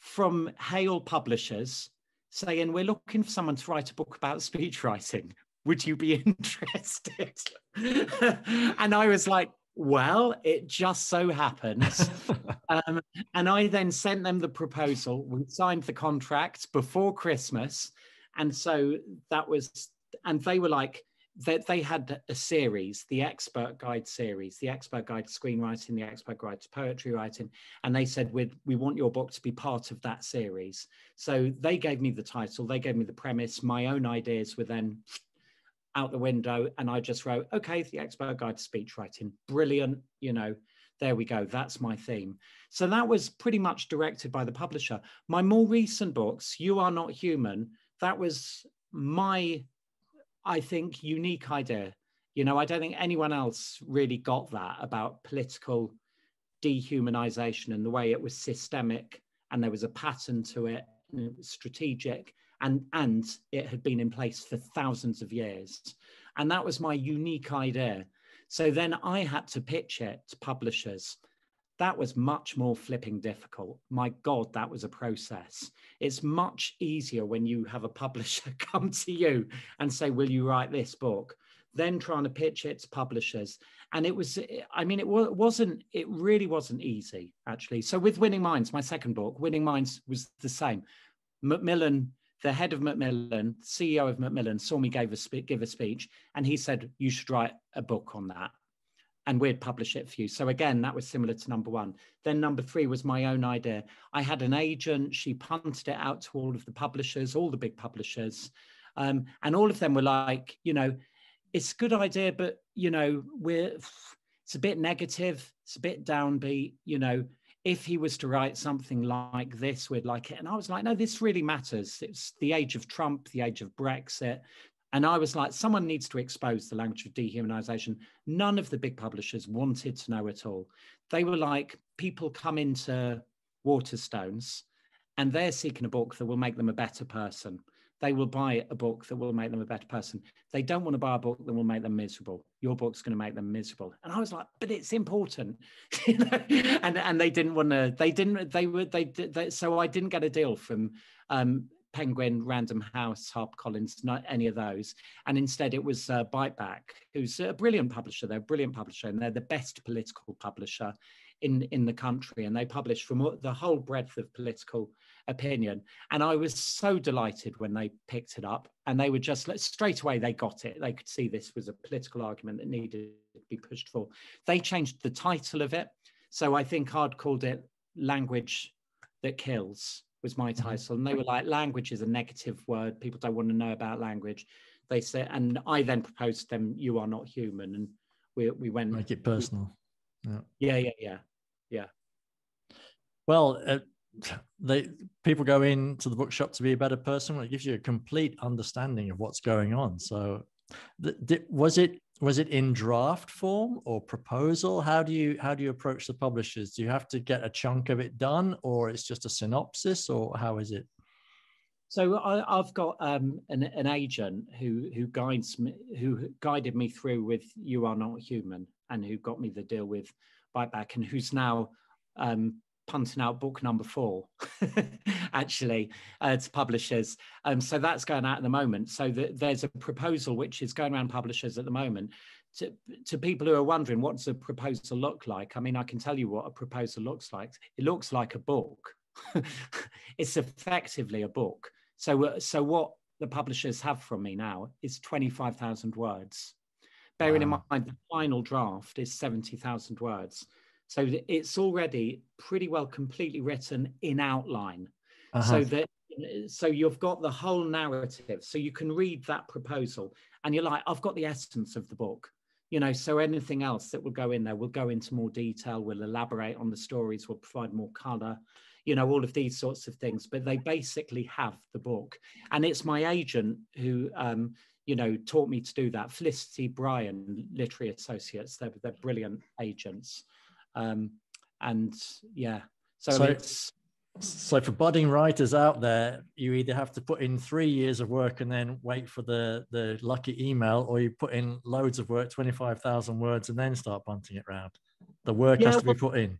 from Hale Publishers saying, We're looking for someone to write a book about speech writing. Would you be interested? and I was like, well, it just so happens. um, and I then sent them the proposal. We signed the contract before Christmas. And so that was, and they were like, that they, they had a series, the expert guide series, the expert guide to screenwriting, the expert guide to poetry writing. And they said, we we want your book to be part of that series. So they gave me the title, they gave me the premise. My own ideas were then out the window and I just wrote, okay, the expert guide to speech writing, brilliant, you know, there we go, that's my theme. So that was pretty much directed by the publisher. My more recent books, You Are Not Human, that was my, I think, unique idea. You know, I don't think anyone else really got that about political dehumanization and the way it was systemic and there was a pattern to it and it was strategic and and it had been in place for thousands of years. And that was my unique idea. So then i had to pitch it to publishers. That was much more flipping difficult. My god that was a process. It's much easier when you have a publisher come to you and say will you write this book? Then trying to pitch it to publishers. And it was i mean it wasn't it really wasn't easy actually. So with winning minds my second book winning minds was the same. Macmillan, the head of Macmillan, CEO of Macmillan, saw me give a, give a speech, and he said, You should write a book on that. And we'd publish it for you. So again, that was similar to number one. Then number three was my own idea. I had an agent. She punted it out to all of the publishers, all the big publishers. Um, and all of them were like, you know, it's a good idea, but you know, we're it's a bit negative, it's a bit downbeat, you know. If he was to write something like this, we'd like it. And I was like, no, this really matters. It's the age of Trump, the age of Brexit. And I was like, someone needs to expose the language of dehumanization. None of the big publishers wanted to know at all. They were like, people come into Waterstones and they're seeking a book that will make them a better person they will buy a book that will make them a better person. They don't want to buy a book that will make them miserable. Your book's going to make them miserable. And I was like, but it's important. And and they didn't want to. They didn't. They were. They, they so I didn't get a deal from um, Penguin, Random House, HarperCollins, not any of those. And instead, it was uh, Biteback, who's a brilliant publisher. They're a brilliant publisher, and they're the best political publisher in in the country. And they publish from the whole breadth of political opinion. And I was so delighted when they picked it up and they were just straight away, they got it. They could see this was a political argument that needed to be pushed for. They changed the title of it. So I think I'd called it Language That Kills was my mm-hmm. title. And they were like, language is a negative word. People don't want to know about language. They said, and I then proposed to them, you are not human. And we, we went. Make it personal. Yeah. Yeah. Yeah. Yeah. yeah. Well, uh, they people go into the bookshop to be a better person. It gives you a complete understanding of what's going on. So, th- was it was it in draft form or proposal? How do you how do you approach the publishers? Do you have to get a chunk of it done, or it's just a synopsis, or how is it? So I, have got um, an, an, agent who who guides me, who guided me through with "You Are Not Human" and who got me the deal with Biteback, and who's now um, punting out book number four, actually, uh, to publishers. Um, so that's going out at the moment. So the, there's a proposal which is going around publishers at the moment to, to people who are wondering what does a proposal look like. I mean, I can tell you what a proposal looks like. It looks like a book. it's effectively a book. So, uh, so what the publishers have from me now is 25,000 words. Bearing wow. in mind the final draft is 70,000 words. So it's already pretty well completely written in outline. Uh-huh. So that so you've got the whole narrative. So you can read that proposal and you're like, I've got the essence of the book. You know, so anything else that will go in there we'll go into more detail, we'll elaborate on the stories, we'll provide more color, you know, all of these sorts of things. But they basically have the book. And it's my agent who um, you know, taught me to do that. Felicity Bryan, Literary Associates, they're, they're brilliant agents. Um, and yeah, so, so it's so for budding writers out there, you either have to put in three years of work and then wait for the the lucky email, or you put in loads of work, twenty five thousand words, and then start bunting it around. The work yeah, has to well, be put in.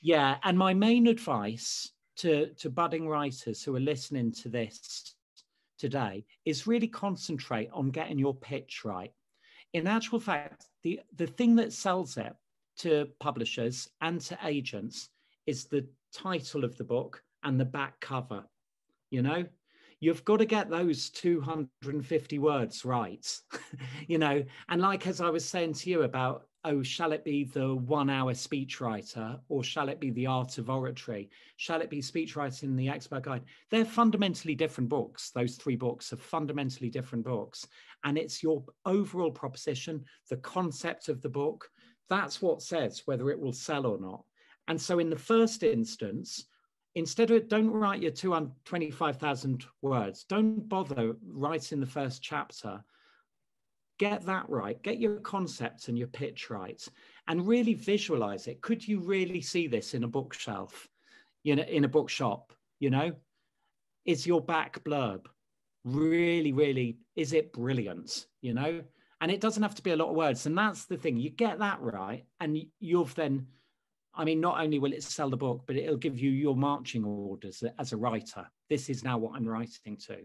Yeah, and my main advice to to budding writers who are listening to this today is really concentrate on getting your pitch right. In actual fact, the the thing that sells it to publishers and to agents is the title of the book and the back cover. You know, you've got to get those 250 words right. you know, and like as I was saying to you about, oh, shall it be the one hour speechwriter or shall it be the art of oratory? Shall it be speechwriting in the expert guide? They're fundamentally different books. Those three books are fundamentally different books. And it's your overall proposition, the concept of the book, that's what says whether it will sell or not. And so in the first instance, instead of it, don't write your 225,000 words, don't bother writing the first chapter. Get that right, get your concepts and your pitch right, and really visualize it. Could you really see this in a bookshelf, you know, in a bookshop? You know, is your back blurb really, really, is it brilliant? You know, and it doesn't have to be a lot of words. And that's the thing. You get that right and you've then i mean not only will it sell the book but it'll give you your marching orders as a writer. This is now what i'm writing to.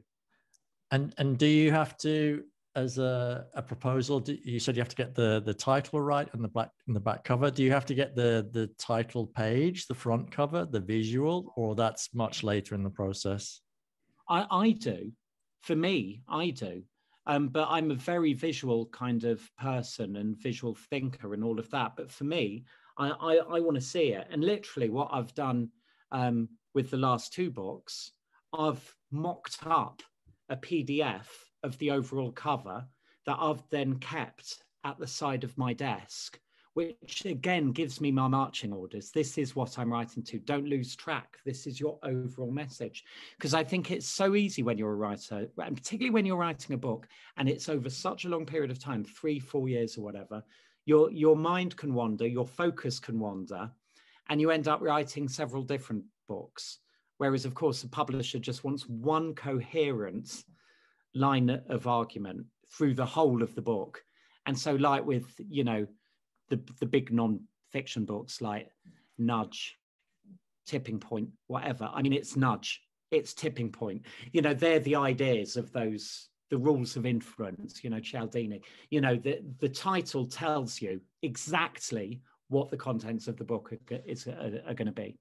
And and do you have to as a, a proposal do, you said you have to get the the title right and the back and the back cover. Do you have to get the the title page the front cover the visual or that's much later in the process? I, I do. For me, I do. Um, but I'm a very visual kind of person and visual thinker and all of that. But for me, I, I, I want to see it. And literally, what I've done um, with the last two books, I've mocked up a PDF of the overall cover that I've then kept at the side of my desk which again gives me my marching orders. This is what I'm writing to. Don't lose track. This is your overall message. Because I think it's so easy when you're a writer, and particularly when you're writing a book and it's over such a long period of time three, four years or whatever your, your mind can wander, your focus can wander, and you end up writing several different books. Whereas, of course, a publisher just wants one coherent line of argument through the whole of the book. And so, like with, you know, the, the big non-fiction books like Nudge, Tipping Point, whatever. I mean, it's Nudge, it's Tipping Point. You know, they're the ideas of those, the rules of influence, you know, Cialdini. You know, the, the title tells you exactly what the contents of the book are, is, are, are going to be.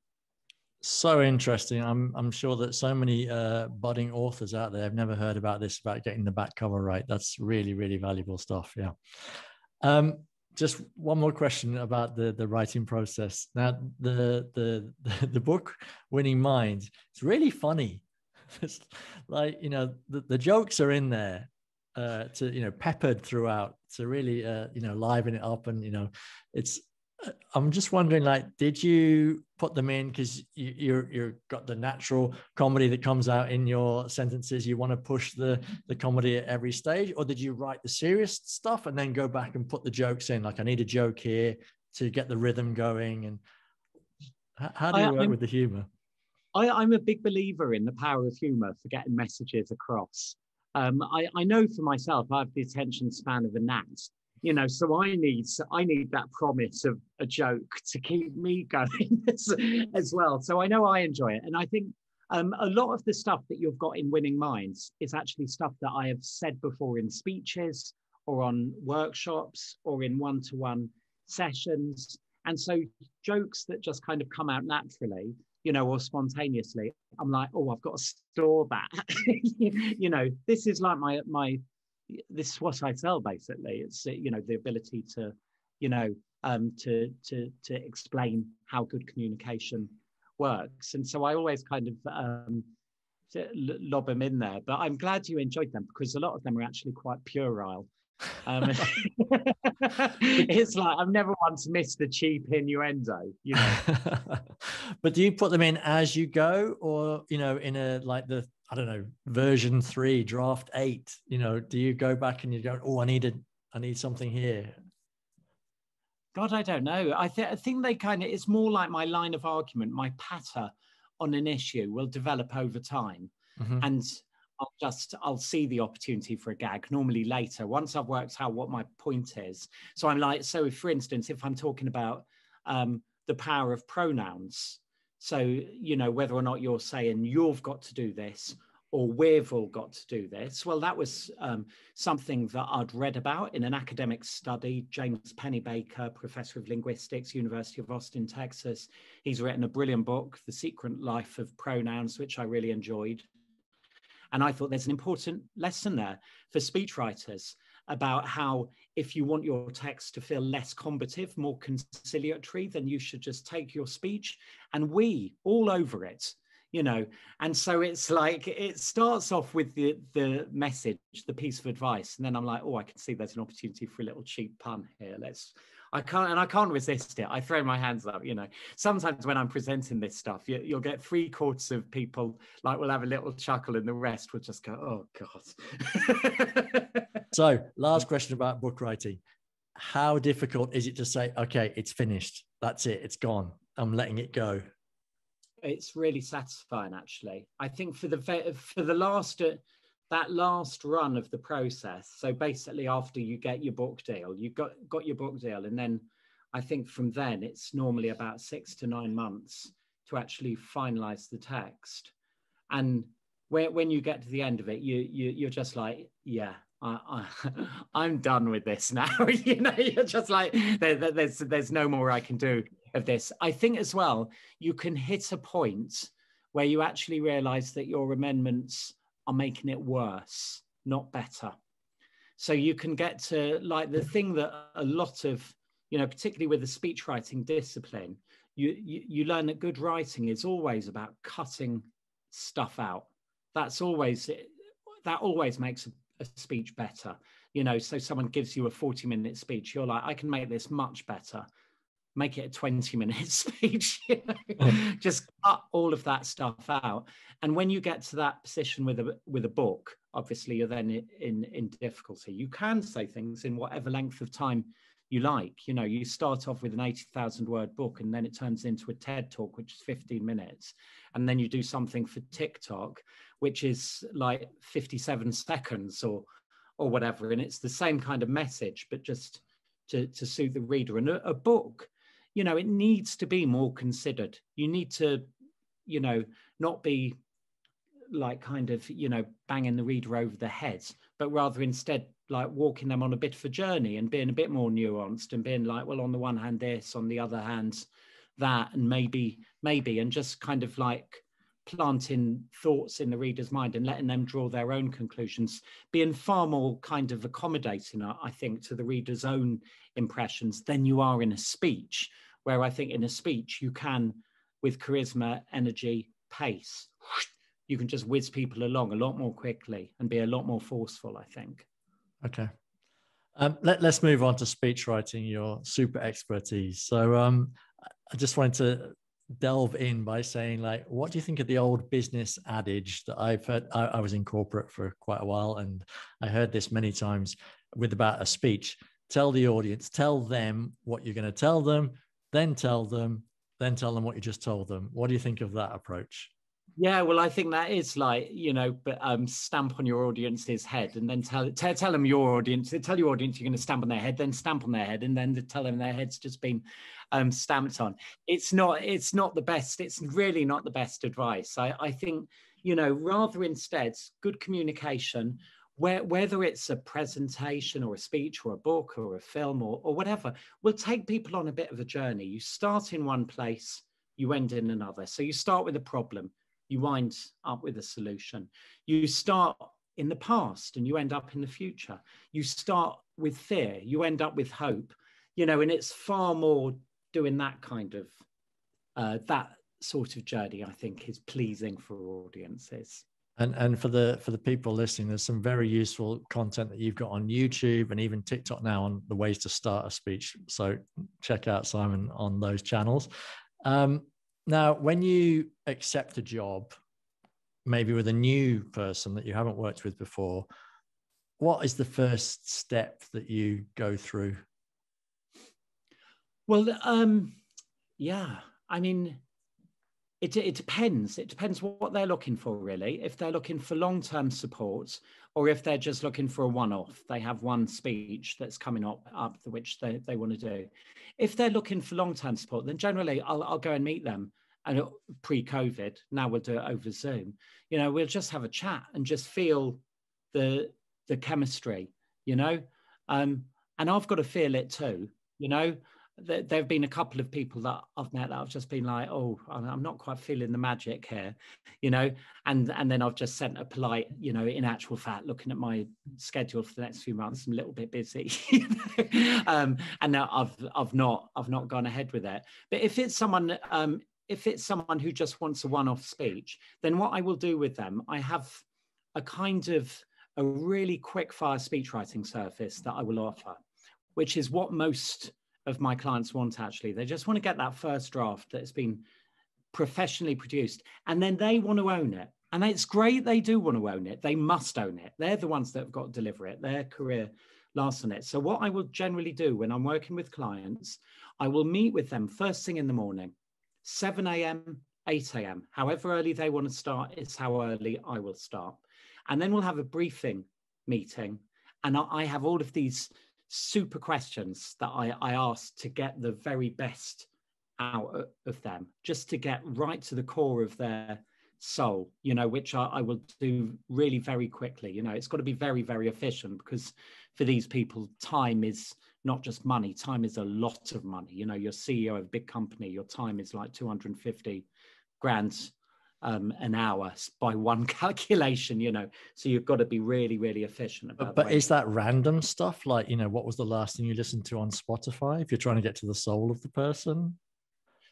So interesting. I'm I'm sure that so many uh, budding authors out there have never heard about this about getting the back cover right. That's really really valuable stuff. Yeah. Um, just one more question about the the writing process. Now, the the the, book Winning Minds, it's really funny. it's like you know the, the jokes are in there uh, to you know peppered throughout to really uh, you know liven it up, and you know it's I'm just wondering, like, did you put them in because you, you're you're got the natural comedy that comes out in your sentences? You want to push the the comedy at every stage, or did you write the serious stuff and then go back and put the jokes in? Like, I need a joke here to get the rhythm going. And how do you I, work I'm, with the humor? I, I'm a big believer in the power of humor for getting messages across. Um, I, I know for myself, I have the attention span of a gnat you know so i need i need that promise of a joke to keep me going as, as well. So i know i enjoy it. And i think um, a lot of the stuff that you've got in winning minds is actually stuff that i have said before in speeches or on workshops or in one-to-one sessions. And so jokes that just kind of come out naturally you know or spontaneously i'm like oh i've got to store that. You know this is like my my this is what I sell basically. It's you know the ability to, you know, um, to to to explain how good communication works. And so I always kind of um, lob them in there. But I'm glad you enjoyed them because a lot of them are actually quite puerile. Um, it's like I've never once missed a cheap innuendo, you know. but do you put them in as you go, or you know, in a like the I don't know, version three, draft eight, you know, do you go back and you go, oh, I needed, I need something here? God, I don't know. I, th- I think they kind of, it's more like my line of argument, my patter on an issue will develop over time. Mm-hmm. And I'll just, I'll see the opportunity for a gag normally later once I've worked out what my point is. So I'm like, so if, for instance, if I'm talking about um, the power of pronouns, so, you know, whether or not you're saying you've got to do this or we've all got to do this, well, that was um, something that I'd read about in an academic study. James Pennebaker, professor of linguistics, University of Austin, Texas. He's written a brilliant book, The Secret Life of Pronouns, which I really enjoyed. And I thought there's an important lesson there for speechwriters about how if you want your text to feel less combative, more conciliatory, then you should just take your speech and we all over it you know? And so it's like it starts off with the the message the piece of advice and then i'm like oh i can see there's an opportunity for a little cheap pun here. Let's i can't and i can't resist it. I throw my hands up you know. Sometimes when i'm presenting this stuff you, will get three quarters of people like will have a little chuckle and the rest will just go oh god. So last question about book writing. How difficult is it to say okay it's finished. That's it. It's gone. I'm letting it go it's really satisfying actually. I think for the for the last uh, that last run of the process so basically after you get your book deal you got got your book deal and then i think from then it's normally about six to nine months to actually finalize the text and when, when you get to the end of it you, you you're just like yeah I, I, am done with this now. you know, you're just like, there, there's, there's no more I can do of this. I think as well, you can hit a point where you actually realize that your amendments are making it worse, not better. So you can get to like the thing that a lot of, you know, particularly with the speech writing discipline, you, you, you learn that good writing is always about cutting stuff out. That's always, that always makes a, a speech better. You know, so someone gives you a 40 minute speech, you're like, I can make this much better make it a 20 minute speech you know? just cut all of that stuff out. And when you get to that position with a with a book obviously you're then in in difficulty. You can say things in whatever length of time you like you know? You start off with an 80,000 word book and then it turns into a TED talk which is 15 minutes. And then you do something for TikTok which is like 57 seconds or or whatever. And it's the same kind of message but just to, to suit the reader. And a, a book you know it needs to be more considered. You need to you know not be like kind of you know banging the reader over the head but rather instead like walking them on a bit of a journey and being a bit more nuanced and being like well on the one hand this on the other hand that and maybe maybe and just kind of like planting thoughts in the reader's mind and letting them draw their own conclusions being far more kind of accommodating i think to the reader's own impressions than you are in a speech where i think in a speech you can with charisma energy pace you can just whiz people along a lot more quickly and be a lot more forceful i think. Okay. Um, let, us move on to speech writing your super expertise. So um, i just wanted to delve in by saying like what do you think of the old business adage that i've heard I, I was in corporate for quite a while and i heard this many times with about a speech. Tell the audience tell them what you're going to tell them then tell them then tell them what you just told them. What do you think of that approach yeah, well, I think that is like you know, but um, stamp on your audience's head, and then tell tell, tell them your audience, tell your audience you're going to stamp on their head, then stamp on their head, and then tell them their head's just been um, stamped on. It's not it's not the best. It's really not the best advice. I, I think you know rather instead good communication. Where, whether it's a presentation or a speech or a book or a film or, or whatever, will take people on a bit of a journey. You start in one place, you end in another. So you start with a problem you wind up with a solution. You start in the past and you end up in the future. You start with fear, you end up with hope, you know, and it's far more doing that kind of, uh, that sort of journey, I think, is pleasing for audiences. And and for the for the people listening, there's some very useful content that you've got on YouTube and even TikTok now on the ways to start a speech. So check out Simon on those channels. Um, now, when you accept a job, maybe with a new person that you haven't worked with before, what is the first step that you go through? Well, um, yeah, I mean, it, it depends. It depends what they're looking for, really. If they're looking for long term support, or if they're just looking for a one off, they have one speech that's coming up, up which they, they want to do. If they're looking for long term support, then generally I'll, I'll go and meet them. And pre COVID, now we'll do it over Zoom. You know, we'll just have a chat and just feel the the chemistry, you know. Um, and I've got to feel it too, you know there have been a couple of people that I've met that I've just been like, oh, I'm not quite feeling the magic here, you know, and and then I've just sent a polite, you know, in actual fact, looking at my schedule for the next few months, I'm a little bit busy, um, and now I've I've not I've not gone ahead with it. But if it's someone um, if it's someone who just wants a one-off speech, then what I will do with them, I have a kind of a really quick fire speech writing service that I will offer, which is what most of my clients want actually. They just want to get that first draft that's been professionally produced and then they want to own it. And it's great they do want to own it. They must own it. They're the ones that have got to deliver it. Their career lasts on it. So, what I will generally do when I'm working with clients, I will meet with them first thing in the morning, 7 a.m., 8 a.m. However early they want to start is how early I will start. And then we'll have a briefing meeting. And I have all of these super questions that I, I ask to get the very best out of them, just to get right to the core of their soul, you know, which I, I will do really very quickly. You know, it's got to be very, very efficient because for these people, time is not just money, time is a lot of money. You know, you're CEO of a big company, your time is like 250 grand um, an hour by one calculation, you know. So you've got to be really, really efficient about. But, but is that random stuff? Like, you know, what was the last thing you listened to on Spotify? If you're trying to get to the soul of the person.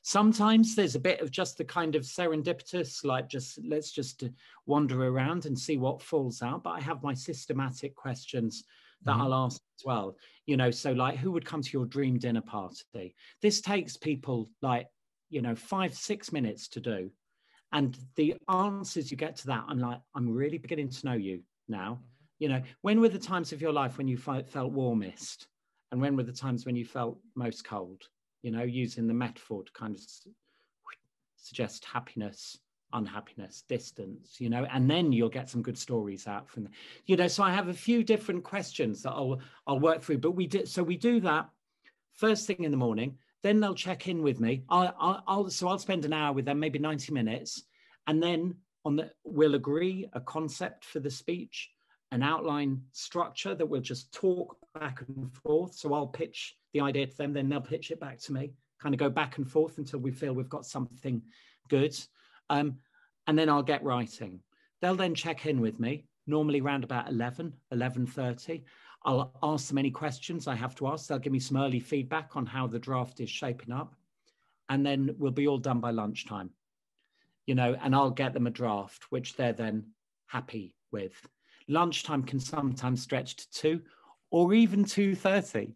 Sometimes there's a bit of just the kind of serendipitous, like just let's just wander around and see what falls out. But I have my systematic questions that mm-hmm. I'll ask as well. You know, so like who would come to your dream dinner party? This takes people like, you know, five, six minutes to do. And the answers you get to that, I'm like, I'm really beginning to know you now. Mm-hmm. You know, when were the times of your life when you felt warmest? And when were the times when you felt most cold? You know, using the metaphor to kind of suggest happiness, unhappiness, distance, you know, and then you'll get some good stories out from them. You know, so I have a few different questions that I'll I'll work through. But we did so we do that first thing in the morning then they'll check in with me. I'll, I'll, I'll, so I'll spend an hour with them, maybe 90 minutes. And then on the, we'll agree a concept for the speech, an outline structure that we'll just talk back and forth. So I'll pitch the idea to them, then they'll pitch it back to me, kind of go back and forth until we feel we've got something good. Um, and then I'll get writing. They'll then check in with me, normally around about 11, 11.30. I'll ask them any questions I have to ask. They'll give me some early feedback on how the draft is shaping up. And then we'll be all done by lunchtime, you know, and I'll get them a draft, which they're then happy with. Lunchtime can sometimes stretch to two or even 2.30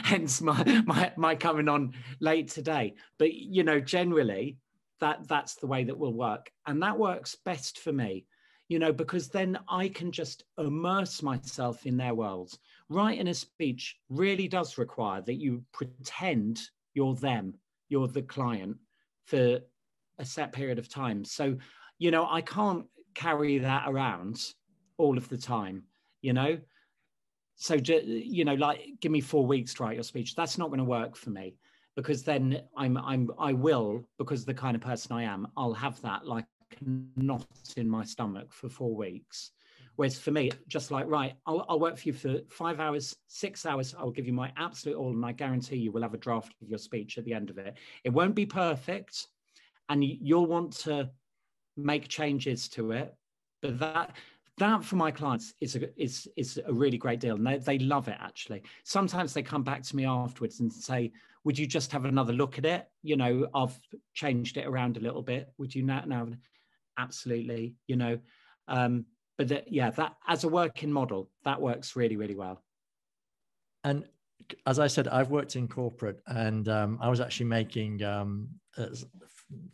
hence my, my my coming on late today but you know generally that that's the way that will work and that works best for me you know, because then I can just immerse myself in their worlds. Writing a speech really does require that you pretend you're them, you're the client for a set period of time. So, you know, I can't carry that around all of the time, you know? So, you know, like, give me four weeks to write your speech. That's not going to work for me because then I'm, I'm, I will, because the kind of person I am, I'll have that like knot in my stomach for four weeks. Whereas for me, just like, right, I'll, I'll, work for you for five hours, six hours. I'll give you my absolute all, and I guarantee you will have a draft of your speech at the end of it. It won't be perfect, and you'll want to make changes to it. But that that for my clients is a is is a really great deal, and they, they love it actually. Sometimes they come back to me afterwards and say, "Would you just have another look at it? You know, I've changed it around a little bit. Would you now now?" Absolutely you know um but that yeah that as a working model that works really really well. And as i said i've worked in corporate and um, i was actually making um, uh,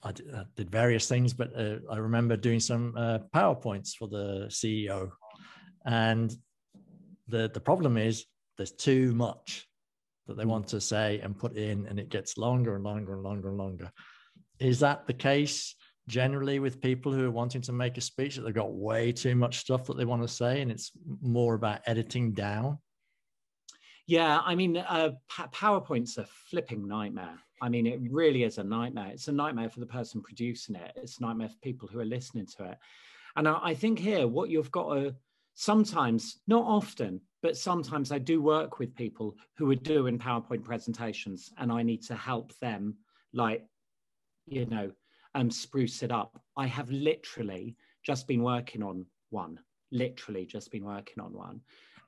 I, did, I, did, various things but uh, i remember doing some uh, powerpoints for the ceo and the the problem is there's too much that they want to say and put in and it gets longer and longer and longer and longer. Is that the case generally with people who are wanting to make a speech that they've got way too much stuff that they want to say and it's more about editing down? Yeah i mean uh, powerpoint's a flipping nightmare. I mean it really is a nightmare. It's a nightmare for the person producing it. It's a nightmare for people who are listening to it. And i, I think here what you've got to sometimes not often but sometimes i do work with people who are doing powerpoint presentations and i need to help them like you know um, spruce it up. I have literally just been working on one, literally just been working on one.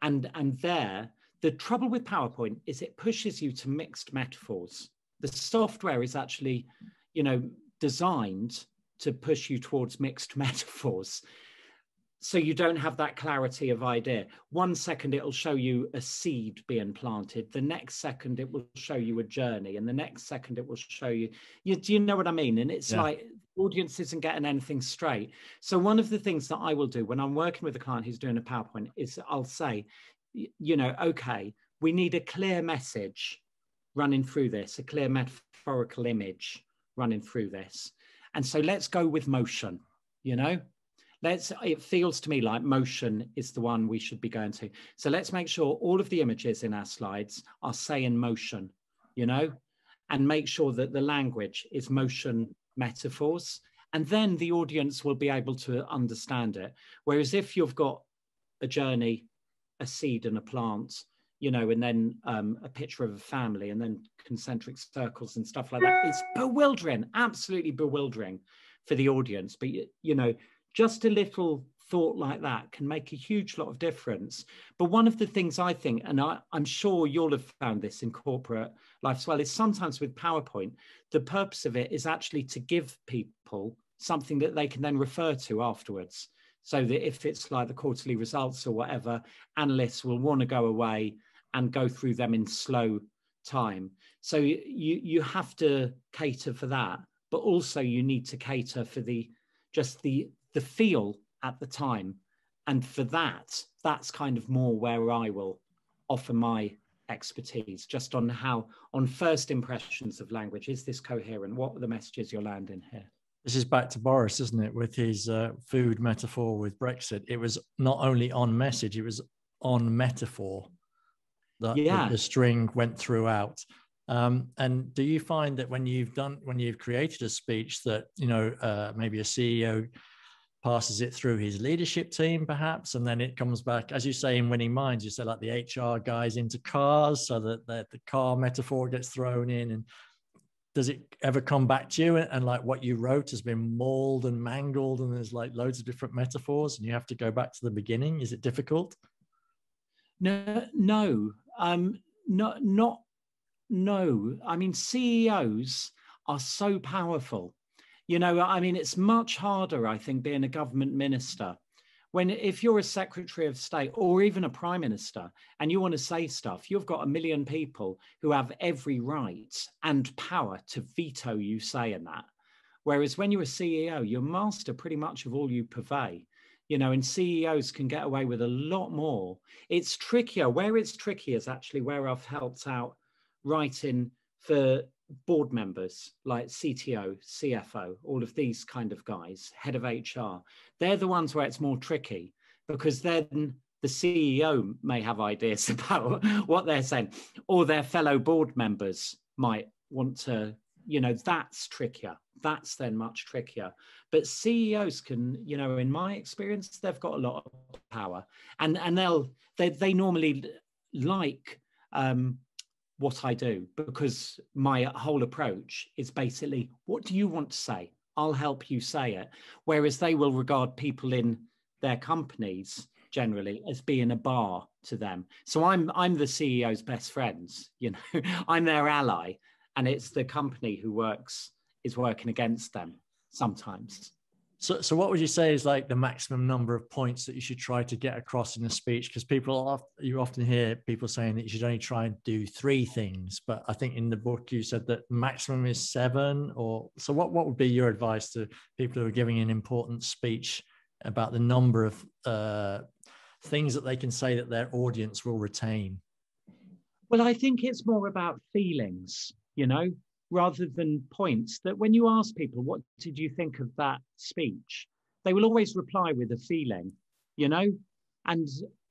And, and there, the trouble with PowerPoint is it pushes you to mixed metaphors. The software is actually, you know, designed to push you towards mixed metaphors so you don't have that clarity of idea. One second it'll show you a seed being planted. The next second it will show you a journey, and the next second it will show you. you do you know what I mean? And it's yeah. like audience isn't getting anything straight. So one of the things that I will do when I'm working with a client who's doing a PowerPoint is I'll say, you know, okay, we need a clear message running through this, a clear metaphorical image running through this, and so let's go with motion. You know let's it feels to me like motion is the one we should be going to so let's make sure all of the images in our slides are saying motion you know and make sure that the language is motion metaphors and then the audience will be able to understand it whereas if you've got a journey a seed and a plant you know, and then um, a picture of a family and then concentric circles and stuff like that. It's bewildering, absolutely bewildering for the audience. But, you know, just a little thought like that can make a huge lot of difference. But one of the things I think, and I, am sure you'll have found this in corporate life as well, is sometimes with PowerPoint, the purpose of it is actually to give people something that they can then refer to afterwards. So that if it's like the quarterly results or whatever, analysts will want to go away and go through them in slow time. So you you have to cater for that, but also you need to cater for the just the the feel at the time. And for that, that's kind of more where I will offer my expertise just on how, on first impressions of language, is this coherent? What are the messages you're landing here? This is back to Boris, isn't it? With his uh, food metaphor with Brexit, it was not only on message, it was on metaphor that yeah. the, the string went throughout. Um, and do you find that when you've done when you've created a speech that you know uh, maybe a CEO passes it through his leadership team, perhaps, and then it comes back, as you say in Winning Minds, you say like the HR guys into cars, so that the, the car metaphor gets thrown in. And does it ever come back to you? And, and, like what you wrote has been mauled and mangled, and there's like loads of different metaphors, and you have to go back to the beginning. Is it difficult? No, no, um, no, not no. I mean, CEOs are so powerful you know, I mean, it's much harder, I think, being a government minister. When if you're a secretary of state or even a prime minister and you want to say stuff, you've got a million people who have every right and power to veto you saying that. Whereas when you're a CEO, you're master pretty much of all you purvey you know, and CEOs can get away with a lot more. It's trickier. Where it's tricky is actually where I've helped out writing for board members like CTO, CFO, all of these kind of guys, head of HR, they're the ones where it's more tricky because then the CEO may have ideas about what they're saying, or their fellow board members might want to, you know, that's trickier. That's then much trickier. But CEOs can, you know, in my experience, they've got a lot of power, and and they'll they they normally like um, what I do because my whole approach is basically what do you want to say? I'll help you say it. Whereas they will regard people in their companies generally as being a bar to them. So I'm I'm the CEO's best friends, you know, I'm their ally, and it's the company who works is working against them sometimes. So, so what would you say is like the maximum number of points that you should try to get across in a speech? Because people, are, you often hear people saying that you should only try and do three things, but I think in the book you said that maximum is seven. Or so, what what would be your advice to people who are giving an important speech about the number of uh, things that they can say that their audience will retain? Well, I think it's more about feelings. You know, rather than points that when you ask people, what did you think of that speech? They will always reply with a feeling, you know, and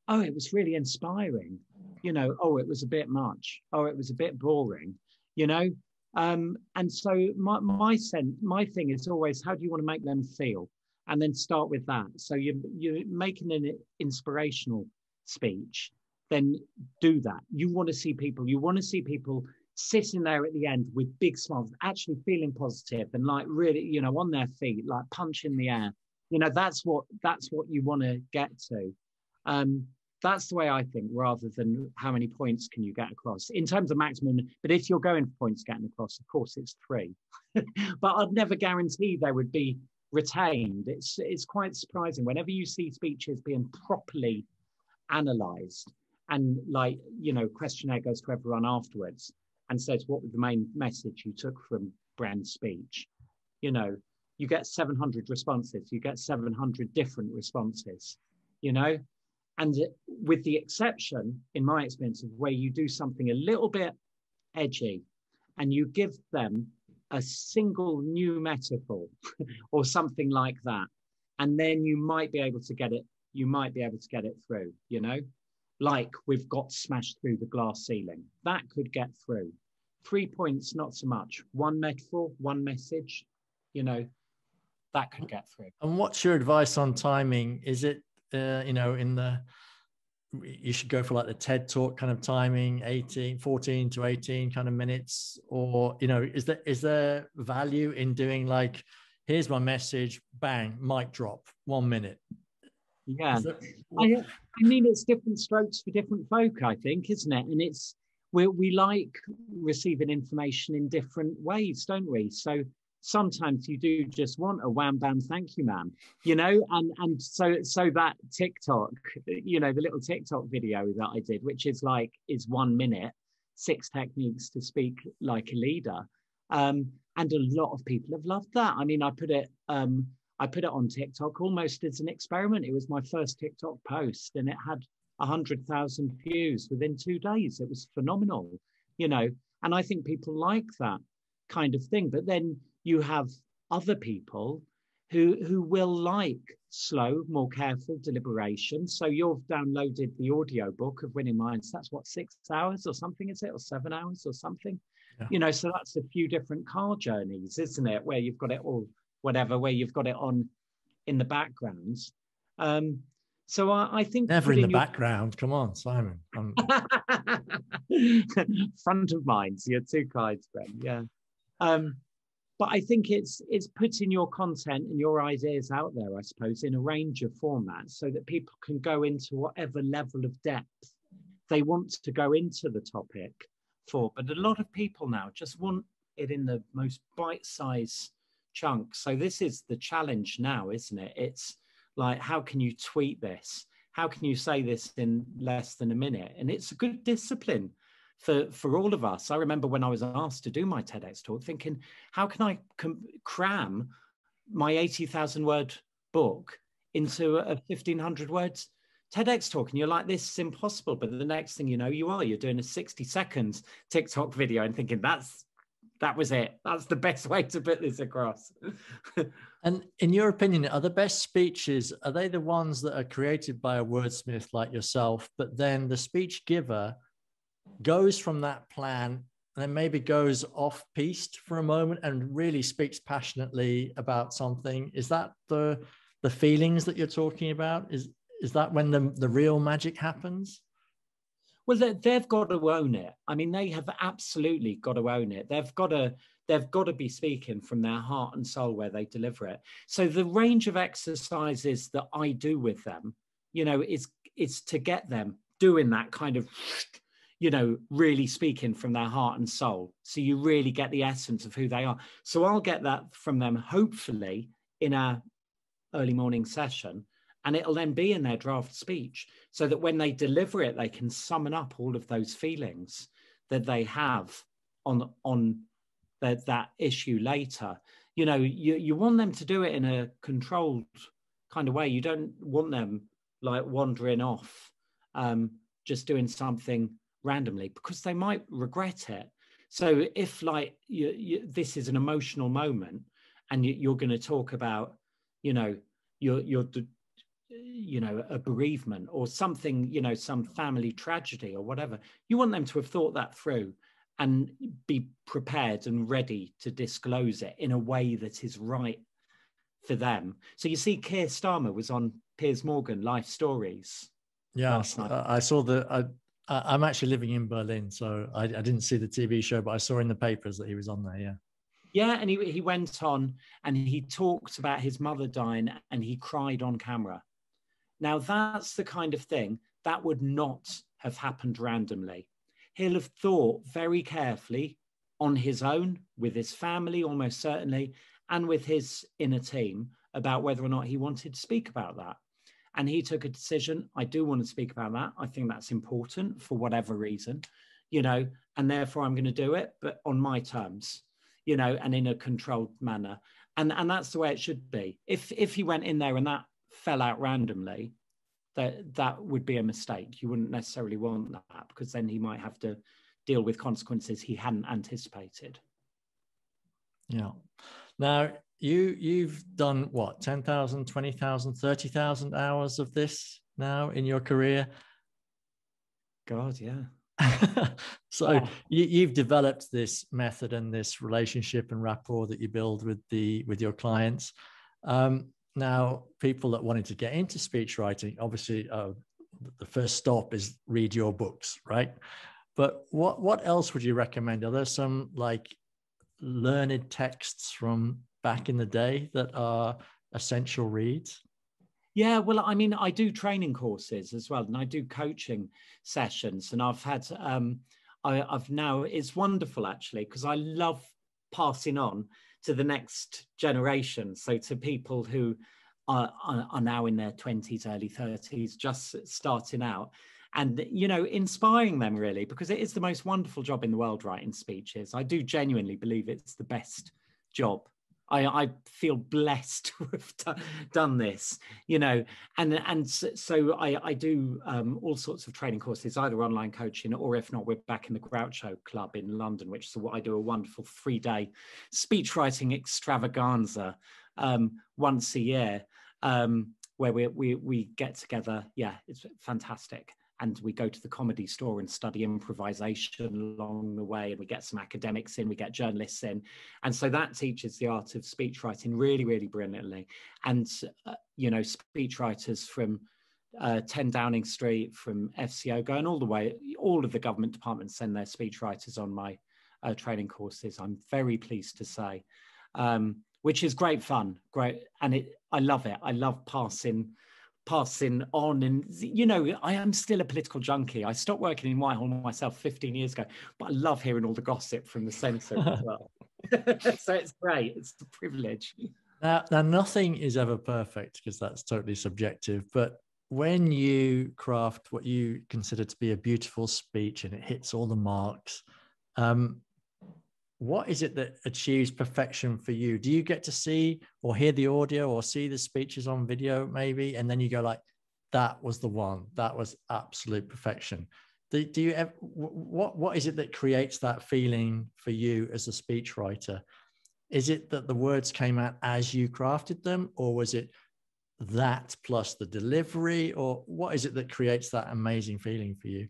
oh, it was really inspiring, you know, oh, it was a bit much, oh, it was a bit boring, you know. Um, and so my my sense, my thing is always, how do you want to make them feel? And then start with that. So you you're making an inspirational speech, then do that. You want to see people. You want to see people sitting there at the end with big smiles, actually feeling positive and like really, you know, on their feet, like punching the air. You know, that's what that's what you want to get to. Um, that's the way I think, rather than how many points can you get across in terms of maximum. But if you're going for points getting across, of course it's three. but I'd never guarantee they would be retained. It's it's quite surprising whenever you see speeches being properly analysed and like you know questionnaire goes to everyone afterwards and says what was the main message you took from Brand's speech. You know, you get 700 responses, you get 700 different responses, you know, and with the exception, in my experience, of where you do something a little bit edgy and you give them a single new metaphor or something like that, and then you might be able to get it, you might be able to get it through, you know like we've got smashed through the glass ceiling. That could get through. Three points, not so much. One metaphor, one message, you know, that could get through. And what's your advice on timing? Is it, uh, you know, in the you should go for like the TED talk kind of timing, 18, 14 to 18 kind of minutes? Or, you know, is there is there value in doing like, here's my message, bang, mic drop, one minute? Yeah. I, I mean, it's different strokes for different folk, I think, isn't it? And it's we we like receiving information in different ways, don't we? So sometimes you do just want a wham bam thank you ma'am you know and and so so that tiktok you know the little tiktok video that i did which is like is one minute six techniques to speak like a leader. Um and a lot of people have loved that. I mean i put it um i put it on tiktok almost as an experiment. It was my first tiktok post and it had a hundred thousand views within two days it was phenomenal you know and i think people like that kind of thing but then you have other people who who will like slow, more careful deliberation. So you've downloaded the audio book of Winning Minds. That's what six hours or something, is it, or seven hours or something? Yeah. You know, so that's a few different car journeys, isn't it? Where you've got it all, whatever, where you've got it on in the background. Um, so I, I think never in the your... background. Come on, Simon. Front of mind. So you're too kind, friend. Yeah. Um, but I think it's it's putting your content and your ideas out there, I suppose, in a range of formats so that people can go into whatever level of depth they want to go into the topic for. But a lot of people now just want it in the most bite-sized chunk. So this is the challenge now, isn't it? It's like how can you tweet this? How can you say this in less than a minute? And it's a good discipline for for all of us. I remember when I was asked to do my TEDx talk, thinking, how can I com- cram my eighty thousand word book into a fifteen hundred words TEDx talk? And you're like, this is impossible. But the next thing you know, you are you're doing a sixty seconds TikTok video and thinking that's that was it. That's the best way to put this across. and in your opinion, are the best speeches are they the ones that are created by a wordsmith like yourself, but then the speech giver goes from that plan and then maybe goes off piste for a moment and really speaks passionately about something is that the the feelings that you're talking about is is that when the the real magic happens well they've got to own it i mean they have absolutely got to own it they've got to they've got to be speaking from their heart and soul where they deliver it so the range of exercises that i do with them you know is is to get them doing that kind of you know, really speaking from their heart and soul. So you really get the essence of who they are. So I'll get that from them, hopefully, in a early morning session. And it'll then be in their draft speech so that when they deliver it, they can summon up all of those feelings that they have on, on the, that issue later. You know, you, you want them to do it in a controlled kind of way. You don't want them like wandering off, um, just doing something randomly because they might regret it. So if like you, you, this is an emotional moment and you, are going to talk about, you know, your your you know a bereavement or something, you know, some family tragedy or whatever, you want them to have thought that through and be prepared and ready to disclose it in a way that is right for them. So you see, Keir Starmer was on Piers Morgan Life Stories. Yeah, I saw the. I I'm actually living in Berlin, so I, I, didn't see the TV show, but I saw in the papers that he was on there. Yeah. Yeah, and he, he went on and he talked about his mother dying and he cried on camera. Now, that's the kind of thing that would not have happened randomly. He'll have thought very carefully on his own, with his family, almost certainly, and with his inner team about whether or not he wanted to speak about that. And he took a decision. I do want to speak about that. I think that's important for whatever reason, you know, and therefore I'm going to do it, but on my terms, you know, and in a controlled manner. And and that's the way it should be. If if he went in there and that fell out randomly, that that would be a mistake. You wouldn't necessarily want that because then he might have to deal with consequences he hadn't anticipated. Yeah. Now, you you've done what 10,000 20,000 30,000 hours of this now in your career god yeah so yeah. You, have developed this method and this relationship and rapport that you build with the with your clients um, now people that wanted to get into speech writing obviously uh, the first stop is read your books, right? But what what else would you recommend? Are there some like learned texts from back in the day that are essential reads? Yeah, well, I mean, I do training courses as well, and I do coaching sessions, and I've had, um, I, I've now, it's wonderful actually, because I love passing on to the next generation. So to people who are, are, are now in their 20s, early 30s, just starting out, and you know inspiring them really because it is the most wonderful job in the world writing speeches i do genuinely believe it's the best job I, I feel blessed to have done this, you know, and and so I, I do um, all sorts of training courses, either online coaching or if not, we're back in the Groucho Club in London, which is what I do a wonderful three day speech writing extravaganza um, once a year, um, where we, we we get together. Yeah, it's fantastic and we go to the comedy store and study improvisation along the way and we get some academics in we get journalists in. And so that teaches the art of speech writing really really brilliantly. And uh, you know speech writers from uh, 10 Downing Street from FCO going all the way all of the government departments send their speech writers on my uh, training courses I'm very pleased to say. Um, which is great fun great and it I love it. I love passing passing on and you know i am still a political junkie. I stopped working in whitehall myself 15 years ago but i love hearing all the gossip from the centre as well. So it's great. It's a privilege. Now, now nothing is ever perfect because that's totally subjective but when you craft what you consider to be a beautiful speech and it hits all the marks um, what is it that achieves perfection for you? Do you get to see or hear the audio or see the speeches on video maybe? And then you go like that was the one. That was absolute perfection. Do, do you ever, what what is it that creates that feeling for you as a speechwriter? Is it that the words came out as you crafted them or was it that plus the delivery? Or what is it that creates that amazing feeling for you?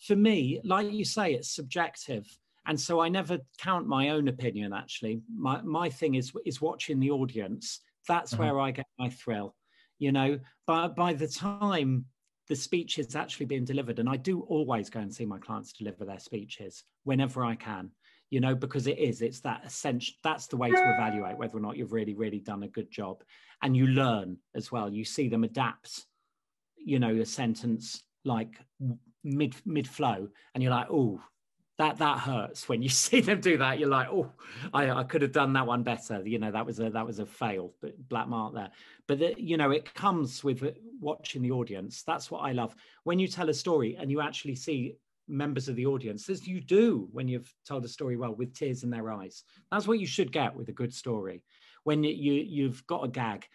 For me like you say it's subjective and so I never count my own opinion. Actually, my my thing is is watching the audience. That's uh-huh. where I get my thrill. You know, but by the time the speech is actually being delivered, and I do always go and see my clients deliver their speeches whenever I can. You know, because it is, it's that essential. That's the way to evaluate whether or not you've really, really done a good job, and you learn as well. You see them adapt. You know, a sentence like mid mid flow, and you're like, oh, that that hurts when you see them do that. You're like, oh, I, I could have done that one better. You know, that was a that was a fail, but black mark there. But the, you know, it comes with watching the audience. That's what I love. When you tell a story and you actually see members of the audience, as you do when you've told a story well, with tears in their eyes. That's what you should get with a good story. When you, you you've got a gag,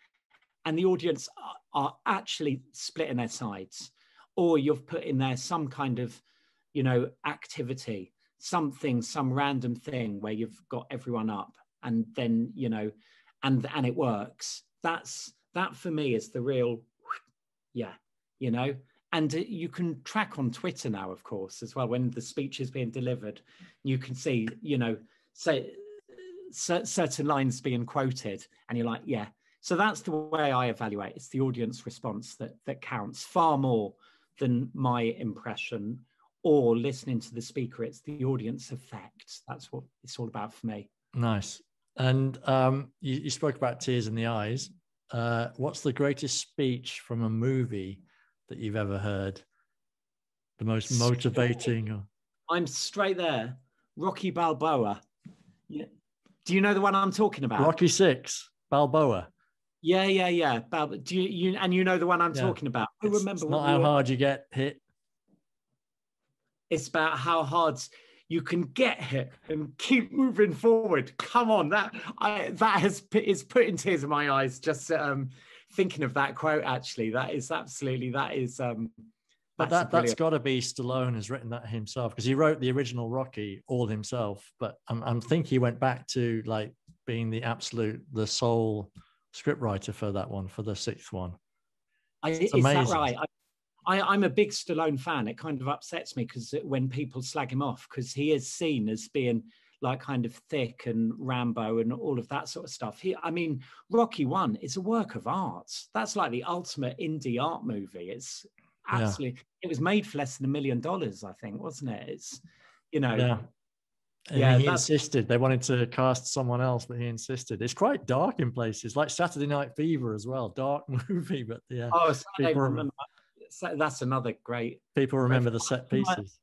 and the audience are, are actually splitting their sides, or you've put in there some kind of you know, activity, something, some random thing where you've got everyone up and then, you know, and and it works. That's that for me is the real, yeah, you know, and uh, you can track on Twitter now, of course, as well. When the speech is being delivered, you can see, you know, say certain lines being quoted, and you're like, yeah. So that's the way I evaluate. It's the audience response that that counts far more than my impression or listening to the speaker. It's the audience effect. That's what it's all about for me. Nice. And um, you, you, spoke about tears in the eyes. Uh, what's the greatest speech from a movie that you've ever heard? The most motivating? Or... I'm straight there. Rocky Balboa. Yeah. Do you know the one I'm talking about? Rocky Six, Balboa. Yeah, yeah, yeah. Bal- do you, you and you know the one I'm yeah. talking about? I remember. It's not how were... hard you get hit, it's about how hard you can get hit and keep moving forward. Come on, that I that has is putting tears in my eyes just um, thinking of that quote. Actually, that is absolutely that is. Um, but that that's got to be Stallone has written that himself because he wrote the original Rocky all himself. But I'm I'm think he went back to like being the absolute the sole scriptwriter for that one for the sixth one. I, is that right? I, I, am a big Stallone fan. It kind of upsets me because when people slag him off, because he is seen as being like kind of thick and Rambo and all of that sort of stuff. He, I mean, Rocky One is a work of art. That's like the ultimate indie art movie. It's absolutely. Yeah. It was made for less than a million dollars, I think, wasn't it? It's, you know, yeah. And yeah, he insisted they wanted to cast someone else, but he insisted. It's quite dark in places, like Saturday Night Fever as well. Dark movie, but yeah. Oh, people remember, that's another great. People remember the set pieces.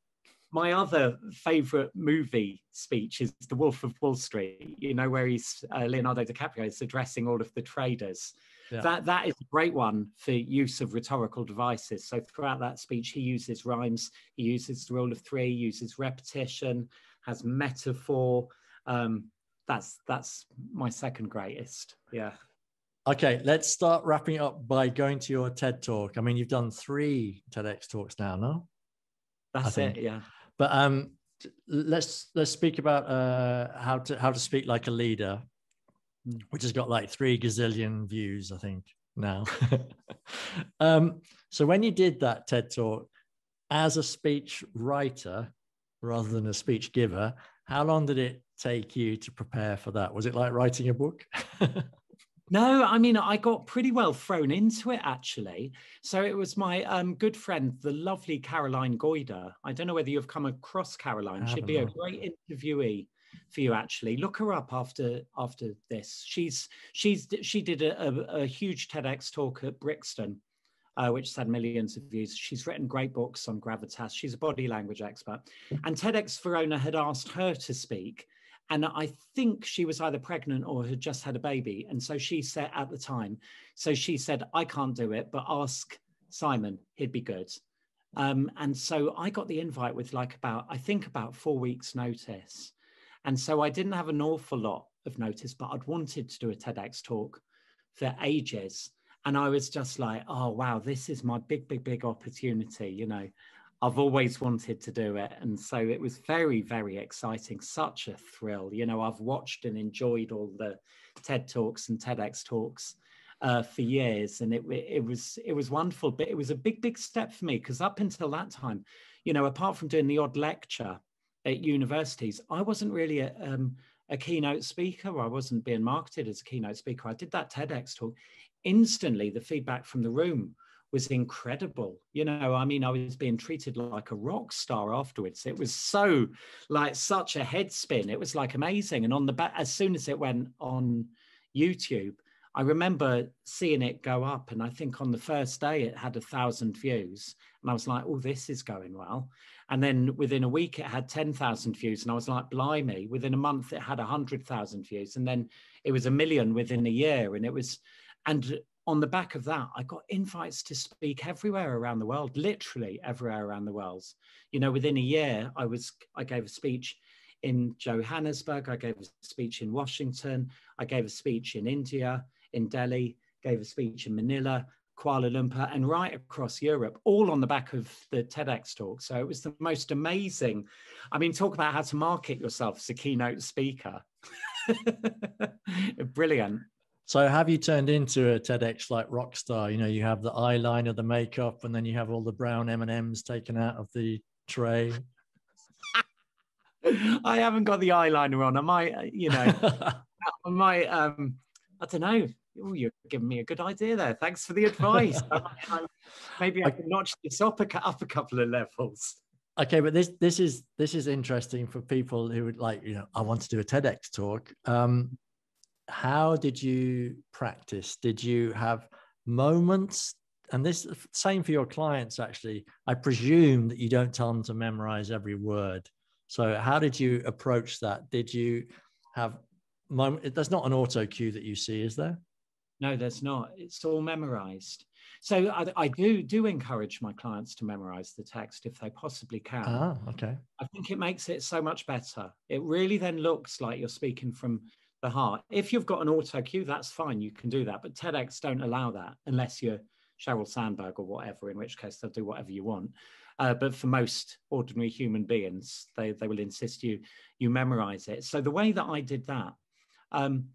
My, my other favorite movie speech is The Wolf of Wall Street. You know where he's uh, Leonardo DiCaprio is addressing all of the traders. Yeah. That that is a great one for use of rhetorical devices. So throughout that speech, he uses rhymes, he uses the rule of three, uses repetition, has metaphor. Um, that's that's my second greatest. Yeah. Okay, let's start wrapping up by going to your TED talk. I mean, you've done three TEDx talks now, no? That's it, yeah. But um, let's let's speak about uh, how to how to speak like a leader, hmm. which has got like three gazillion views, I think now. um, so when you did that TED talk as a speech writer, rather than a speech giver. How long did it take you to prepare for that? Was it like writing a book? no, I mean, I got pretty well thrown into it actually. So it was my um, good friend, the lovely Caroline Goyder. I don't know whether you've come across Caroline. She'd be a great interviewee for you actually look her up after after this she's she's she did a, a, a huge tedx talk at brixton uh, which has had millions of views. She's written great books on gravitas. She's a body language expert. And TEDx Verona had asked her to speak. And I think she was either pregnant or had just had a baby. And so she said at the time, so she said, I can't do it, but ask Simon, he'd be good. Um, and so I got the invite with like about, I think about four weeks' notice. And so I didn't have an awful lot of notice, but I'd wanted to do a TEDx talk for ages and I was just like, oh wow, this is my big, big, big opportunity. You know, I've always wanted to do it, and so it was very, very exciting. Such a thrill. You know, I've watched and enjoyed all the TED talks and TEDx talks uh, for years, and it it was it was wonderful. But it was a big, big step for me because up until that time, you know, apart from doing the odd lecture at universities, I wasn't really a um, a keynote speaker. I wasn't being marketed as a keynote speaker. I did that TEDx talk instantly the feedback from the room was incredible. You know, I mean, I was being treated like a rock star afterwards. It was so like such a head spin. It was like amazing. And on the back, as soon as it went on YouTube, I remember seeing it go up. And I think on the first day it had a thousand views. And I was like, oh, this is going well. And then within a week it had 10,000 views. And I was like, blimey, within a month it had 100,000 views. And then it was a million within a year. And it was, and on the back of that, I got invites to speak everywhere around the world, literally everywhere around the world. You know, within a year, I was I gave a speech in Johannesburg, I gave a speech in Washington, I gave a speech in India, in Delhi, gave a speech in Manila, Kuala Lumpur, and right across Europe, all on the back of the TEDx talk. So it was the most amazing. I mean, talk about how to market yourself as a keynote speaker. Brilliant. So have you turned into a TEDx like rock star? You know, you have the eyeliner, the makeup, and then you have all the brown M and M's taken out of the tray. I haven't got the eyeliner on. I might, uh, you know, I might. Um, I don't know. Oh, you're giving me a good idea there. Thanks for the advice. maybe I can notch this up a, up a couple of levels. Okay, but this this is this is interesting for people who would like, you know, I want to do a TEDx talk. Um, how did you practice? Did you have moments? And this same for your clients, actually. I presume that you don't tell them to memorize every word. So how did you approach that? Did you have moment? There's not an auto cue that you see, is there? No, there's not. It's all memorized. So I, I, do do encourage my clients to memorize the text if they possibly can. Ah, okay. I think it makes it so much better. It really then looks like you're speaking from the heart. If you've got an auto cue, that's fine. You can do that. But TEDx don't allow that unless you're Sheryl Sandberg or whatever, in which case they'll do whatever you want. Uh, but for most ordinary human beings, they, they will insist you you memorize it. So the way that I did that, um,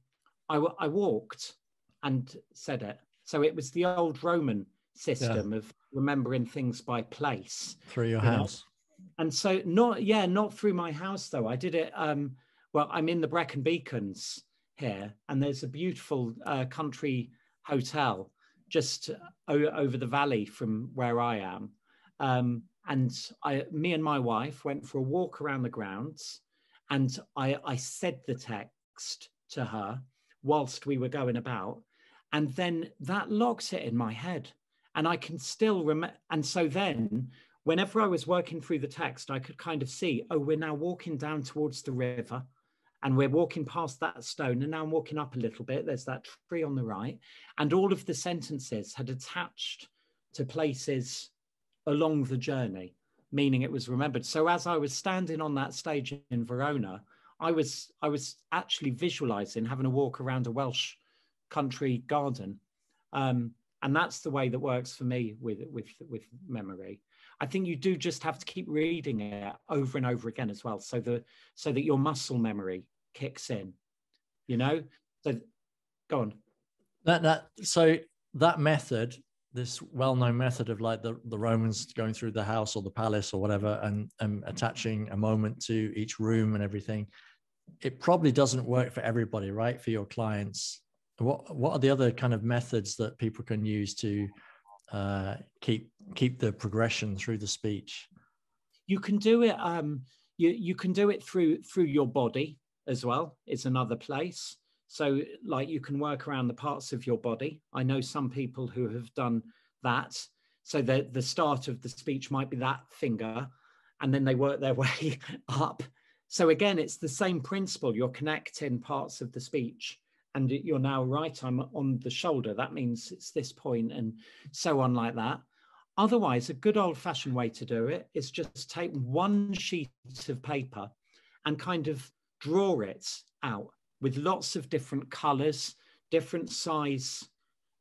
I, I walked and said it. So it was the old Roman system yeah. of remembering things by place through your you house. Know? And so not yeah, not through my house though. I did it um, well, I'm in the Brecon Beacons here, and there's a beautiful uh, country hotel just over the valley from where I am. Um, and I, me and my wife went for a walk around the grounds, and I, I said the text to her whilst we were going about, and then that locked it in my head, and I can still remember. And so then, whenever I was working through the text, I could kind of see, oh, we're now walking down towards the river, and we're walking past that stone, and now I'm walking up a little bit. There's that tree on the right, and all of the sentences had attached to places along the journey, meaning it was remembered. So as I was standing on that stage in Verona, I was I was actually visualizing having a walk around a Welsh country garden. Um, and that's the way that works for me with with with memory. I think you do just have to keep reading it over and over again as well, so that so that your muscle memory kicks in. You know, so go on. That that so that method this well-known method of like the, the romans going through the house or the palace or whatever and, and attaching a moment to each room and everything it probably doesn't work for everybody right for your clients what what are the other kind of methods that people can use to uh, keep keep the progression through the speech you can do it um, you, you can do it through through your body as well it's another place so, like, you can work around the parts of your body. I know some people who have done that. So, the, the start of the speech might be that finger, and then they work their way up. So, again, it's the same principle. You're connecting parts of the speech, and you're now right. I'm on the shoulder. That means it's this point, and so on, like that. Otherwise, a good old fashioned way to do it is just take one sheet of paper and kind of draw it out with lots of different colors, different size,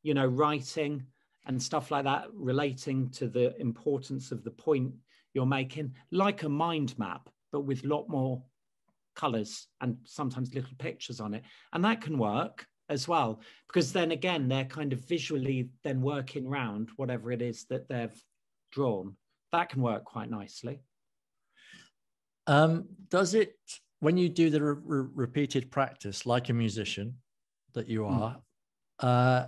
you know, writing and stuff like that relating to the importance of the point you're making, like a mind map, but with a lot more colors and sometimes little pictures on it. And that can work as well, because then again, they're kind of visually then working around whatever it is that they've drawn. That can work quite nicely. Um, does it when you do the re- re- repeated practice, like a musician that you hmm. are, mm. uh,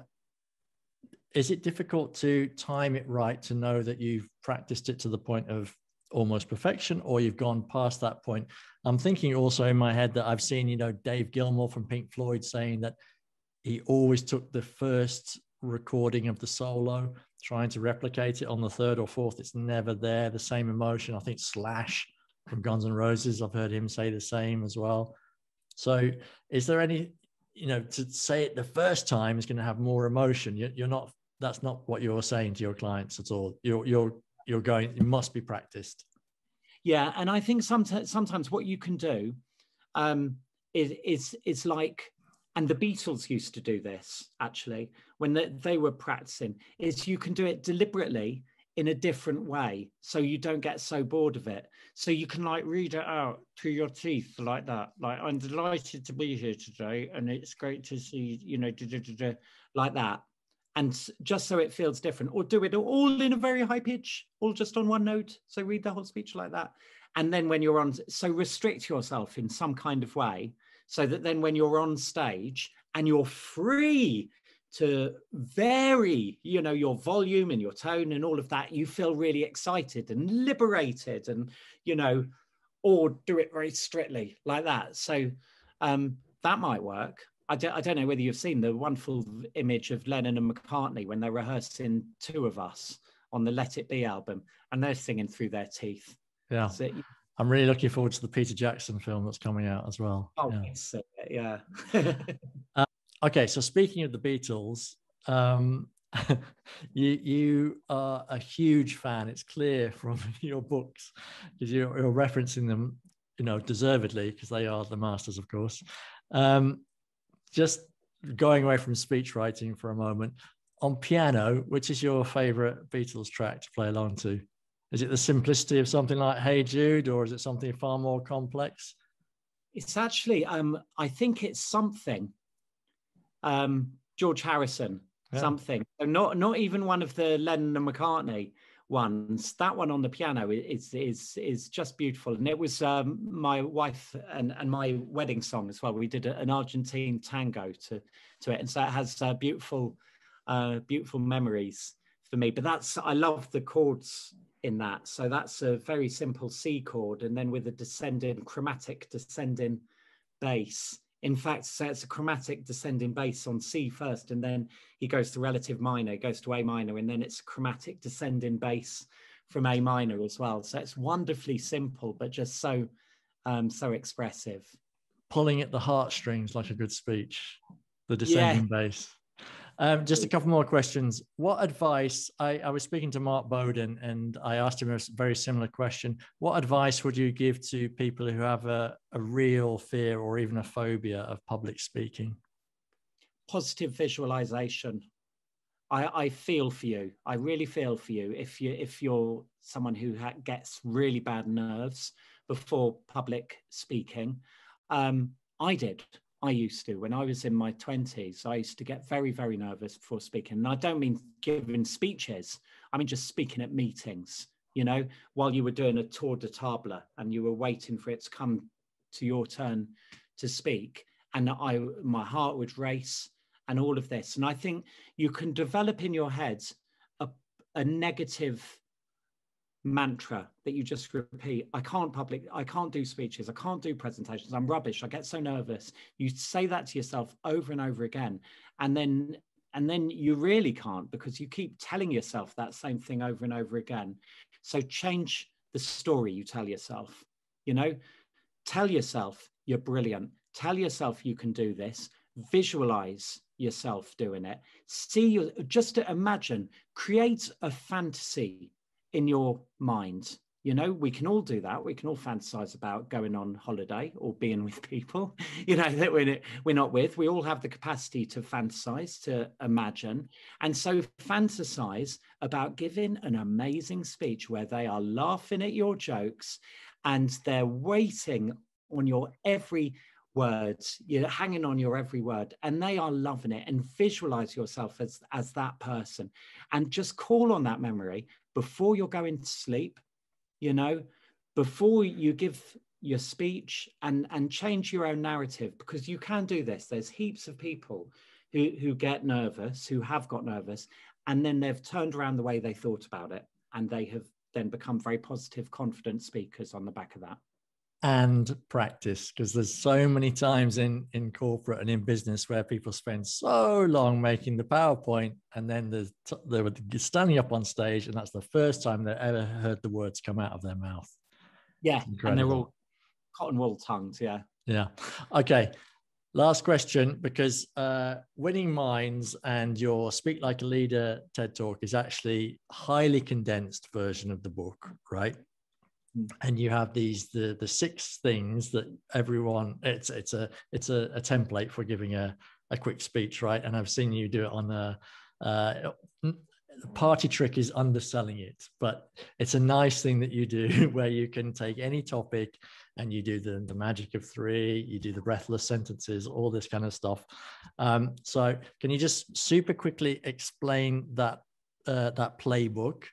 is it difficult to time it right to know that you've practiced it to the point of almost perfection or you've gone past that point? I'm thinking also in my head that I've seen, you know, Dave Gilmour from Pink Floyd saying that he always took the first recording of the solo, trying to replicate it on the third or fourth. It's never there, the same emotion. I think Slash from Guns N' Roses. I've heard him say the same as well. So, is there any, you know, to say it the first time is going to have more emotion? You're, not. That's not what you're saying to your clients at all. You're you're you're going. It must be practiced. Yeah, and I think sometimes sometimes what you can do um, is is is like and the Beatles used to do this actually when they, they, were practicing is you can do it deliberately in a different way so you don't get so bored of it. So you can like read it out to your teeth like that. Like i'm delighted to be here today and it's great to see you know like that. And just so it feels different or do it all in a very high pitch all just on one note. So read the whole speech like that. And then when you're on so restrict yourself in some kind of way so that then when you're on stage and you're free to vary you know your volume and your tone and all of that you feel really excited and liberated and you know or do it very strictly like that. So um that might work. I don't, I don't know whether you've seen the wonderful image of lennon and mccartney when they're rehearsing two of us on the let it be album and they're singing through their teeth. Yeah. So, i'm really looking forward to the peter jackson film that's coming out as well. Oh yeah, yeah. uh, Okay, so speaking of the Beatles, um, you you are a huge fan. It's clear from your books because you're, you're, referencing them, you know, deservedly because they are the masters, of course. Um, just going away from speech writing for a moment, on piano, which is your favorite Beatles track to play along to? Is it the simplicity of something like Hey Jude, or is it something far more complex? It's actually, um, I think it's something um, George Harrison, yeah. something. So not not even one of the Lennon and McCartney ones. That one on the piano is is is just beautiful, and it was um, my wife and and my wedding song as well. We did an Argentine tango to to it, and so it has a beautiful uh, beautiful memories for me. But that's I love the chords in that. So that's a very simple C chord, and then with a descending chromatic descending bass. In fact, so it's a chromatic descending bass on C first, and then he goes to relative minor, goes to A minor, and then it's chromatic descending bass from A minor as well. So it's wonderfully simple, but just so um, so expressive. Pulling at the heartstrings like a good speech, the descending yeah. bass. Um, just a couple more questions. What advice? I, I was speaking to Mark Bowden and I asked him a very similar question. What advice would you give to people who have a, a real fear or even a phobia of public speaking? Positive visualization. I, I feel for you. I really feel for you. If you if you're someone who ha- gets really bad nerves before public speaking, um, I did. I used to when I was in my 20s. I used to get very, very nervous before speaking. And I don't mean giving speeches, I mean just speaking at meetings, you know, while you were doing a tour de table and you were waiting for it to come to your turn to speak. And I, my heart would race and all of this. And I think you can develop in your head a, a negative mantra that you just repeat. I can't public i can't do speeches i can't do presentations i'm rubbish i get so nervous. You say that to yourself over and over again and then and then you really can't because you keep telling yourself that same thing over and over again. So change the story you tell yourself you know? Tell yourself you're brilliant. Tell yourself you can do this. Visualize yourself doing it. See your just imagine create a fantasy in your mind. You know we can all do that. We can all fantasize about going on holiday or being with people you know that we're, we're not with. We all have the capacity to fantasize to imagine. And so fantasize about giving an amazing speech where they are laughing at your jokes and they're waiting on your every word you're hanging on your every word and they are loving it. And visualize yourself as as that person and just call on that memory before you're going to sleep, you know, before you give your speech and and change your own narrative because you can do this. There's heaps of people who who get nervous who have got nervous and then they've turned around the way they thought about it and they have then become very positive confident speakers on the back of that and practice because there's so many times in in corporate and in business where people spend so long making the powerpoint and then there's they're standing up on stage and that's the first time they ever heard the words come out of their mouth. Yeah and they're all cotton wool tongues yeah. Yeah. Okay last question because uh, winning minds and your speak like a leader ted talk is actually highly condensed version of the book right. And you have these the the six things that everyone it's it's a it's a, a template for giving a, a quick speech right? And i've seen you do it on the uh, party trick is underselling it but it's a nice thing that you do where you can take any topic and you do the, the magic of three you do the breathless sentences all this kind of stuff. Um, so can you just super quickly explain that uh, that playbook?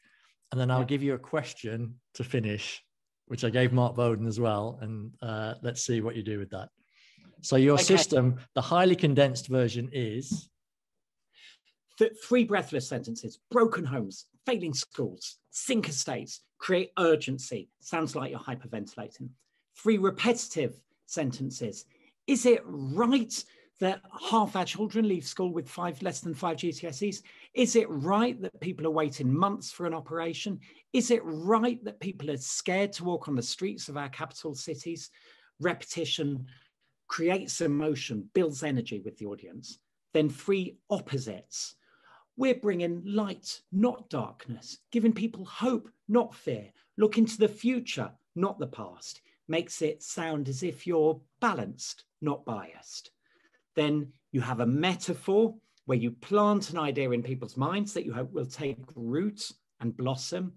And then i'll yeah. give you a question to finish which I gave Mark Bowden as well. And uh, let's see what you do with that. So your okay. system, the highly condensed version is Th- three breathless sentences: broken homes, failing schools, sink estates, create urgency. Sounds like you're hyperventilating. Three repetitive sentences: Is it right that half our children leave school with five less than five GCSEs? Is it right that people are waiting months for an operation? Is it right that people are scared to walk on the streets of our capital cities? Repetition creates emotion, builds energy with the audience. Then three opposites. We're bringing light, not darkness, giving people hope, not fear. Look into the future, not the past. Makes it sound as if you're balanced, not biased. Then you have a metaphor where you plant an idea in people's minds that you hope will take root and blossom.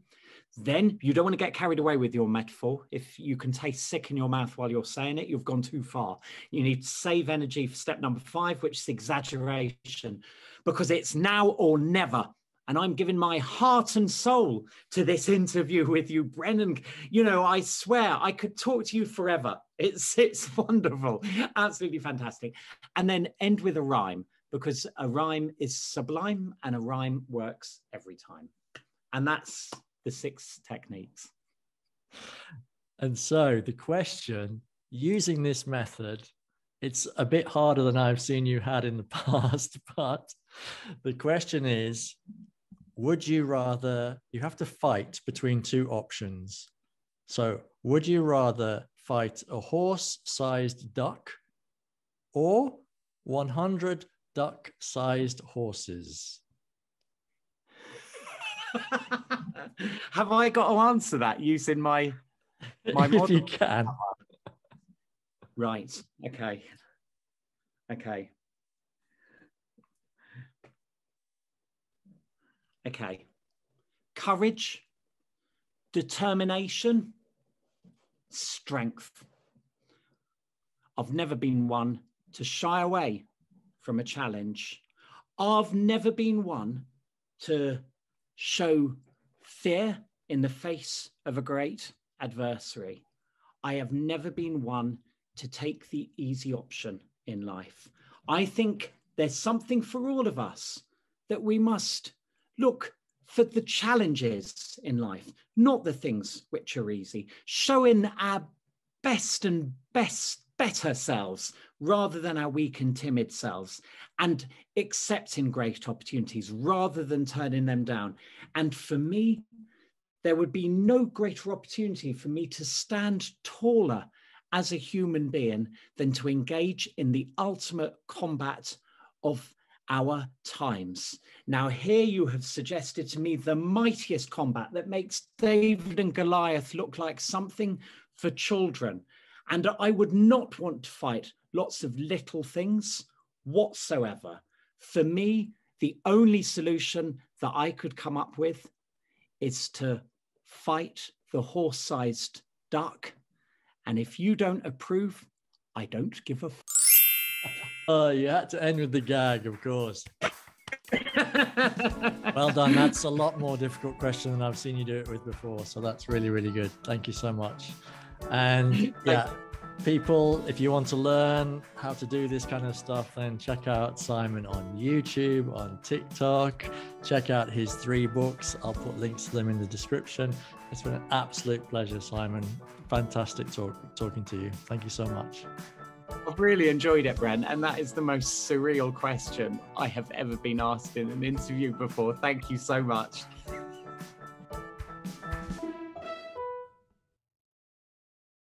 Then you don't want to get carried away with your metaphor. If you can taste sick in your mouth while you're saying it, you've gone too far. You need to save energy for step number five, which is exaggeration, because it's now or never. And I'm giving my heart and soul to this interview with you, Brennan. You know, I swear I could talk to you forever. It's it's wonderful, absolutely fantastic. And then end with a rhyme because a rhyme is sublime and a rhyme works every time. And that's the six techniques. And so the question using this method, it's a bit harder than I've seen you had in the past, but the question is would you rather, you have to fight between two options. So, would you rather fight a horse sized duck or 100 duck sized horses? Have I got to answer that using my my model? if you can. Right. Okay. Okay. Okay. Courage, determination, strength. I've never been one to shy away from a challenge. I've never been one to show fear in the face of a great adversary. I have never been one to take the easy option in life. I think there's something for all of us that we must look for the challenges in life, not the things which are easy, showing our best and best, better selves rather than our weak and timid selves, and accepting great opportunities rather than turning them down. And for me, there would be no greater opportunity for me to stand taller as a human being than to engage in the ultimate combat of our times. Now, here you have suggested to me the mightiest combat that makes David and Goliath look like something for children. And I would not want to fight lots of little things whatsoever. For me, the only solution that I could come up with is to fight the horse sized duck. And if you don't approve, I don't give a. F- Oh, you had to end with the gag, of course. well done. That's a lot more difficult question than I've seen you do it with before. So that's really, really good. Thank you so much. And yeah, people, if you want to learn how to do this kind of stuff, then check out Simon on YouTube, on TikTok. Check out his three books. I'll put links to them in the description. It's been an absolute pleasure, Simon. Fantastic talk, talking to you. Thank you so much. I've really enjoyed it, Brent, and that is the most surreal question I have ever been asked in an interview before. Thank you so much.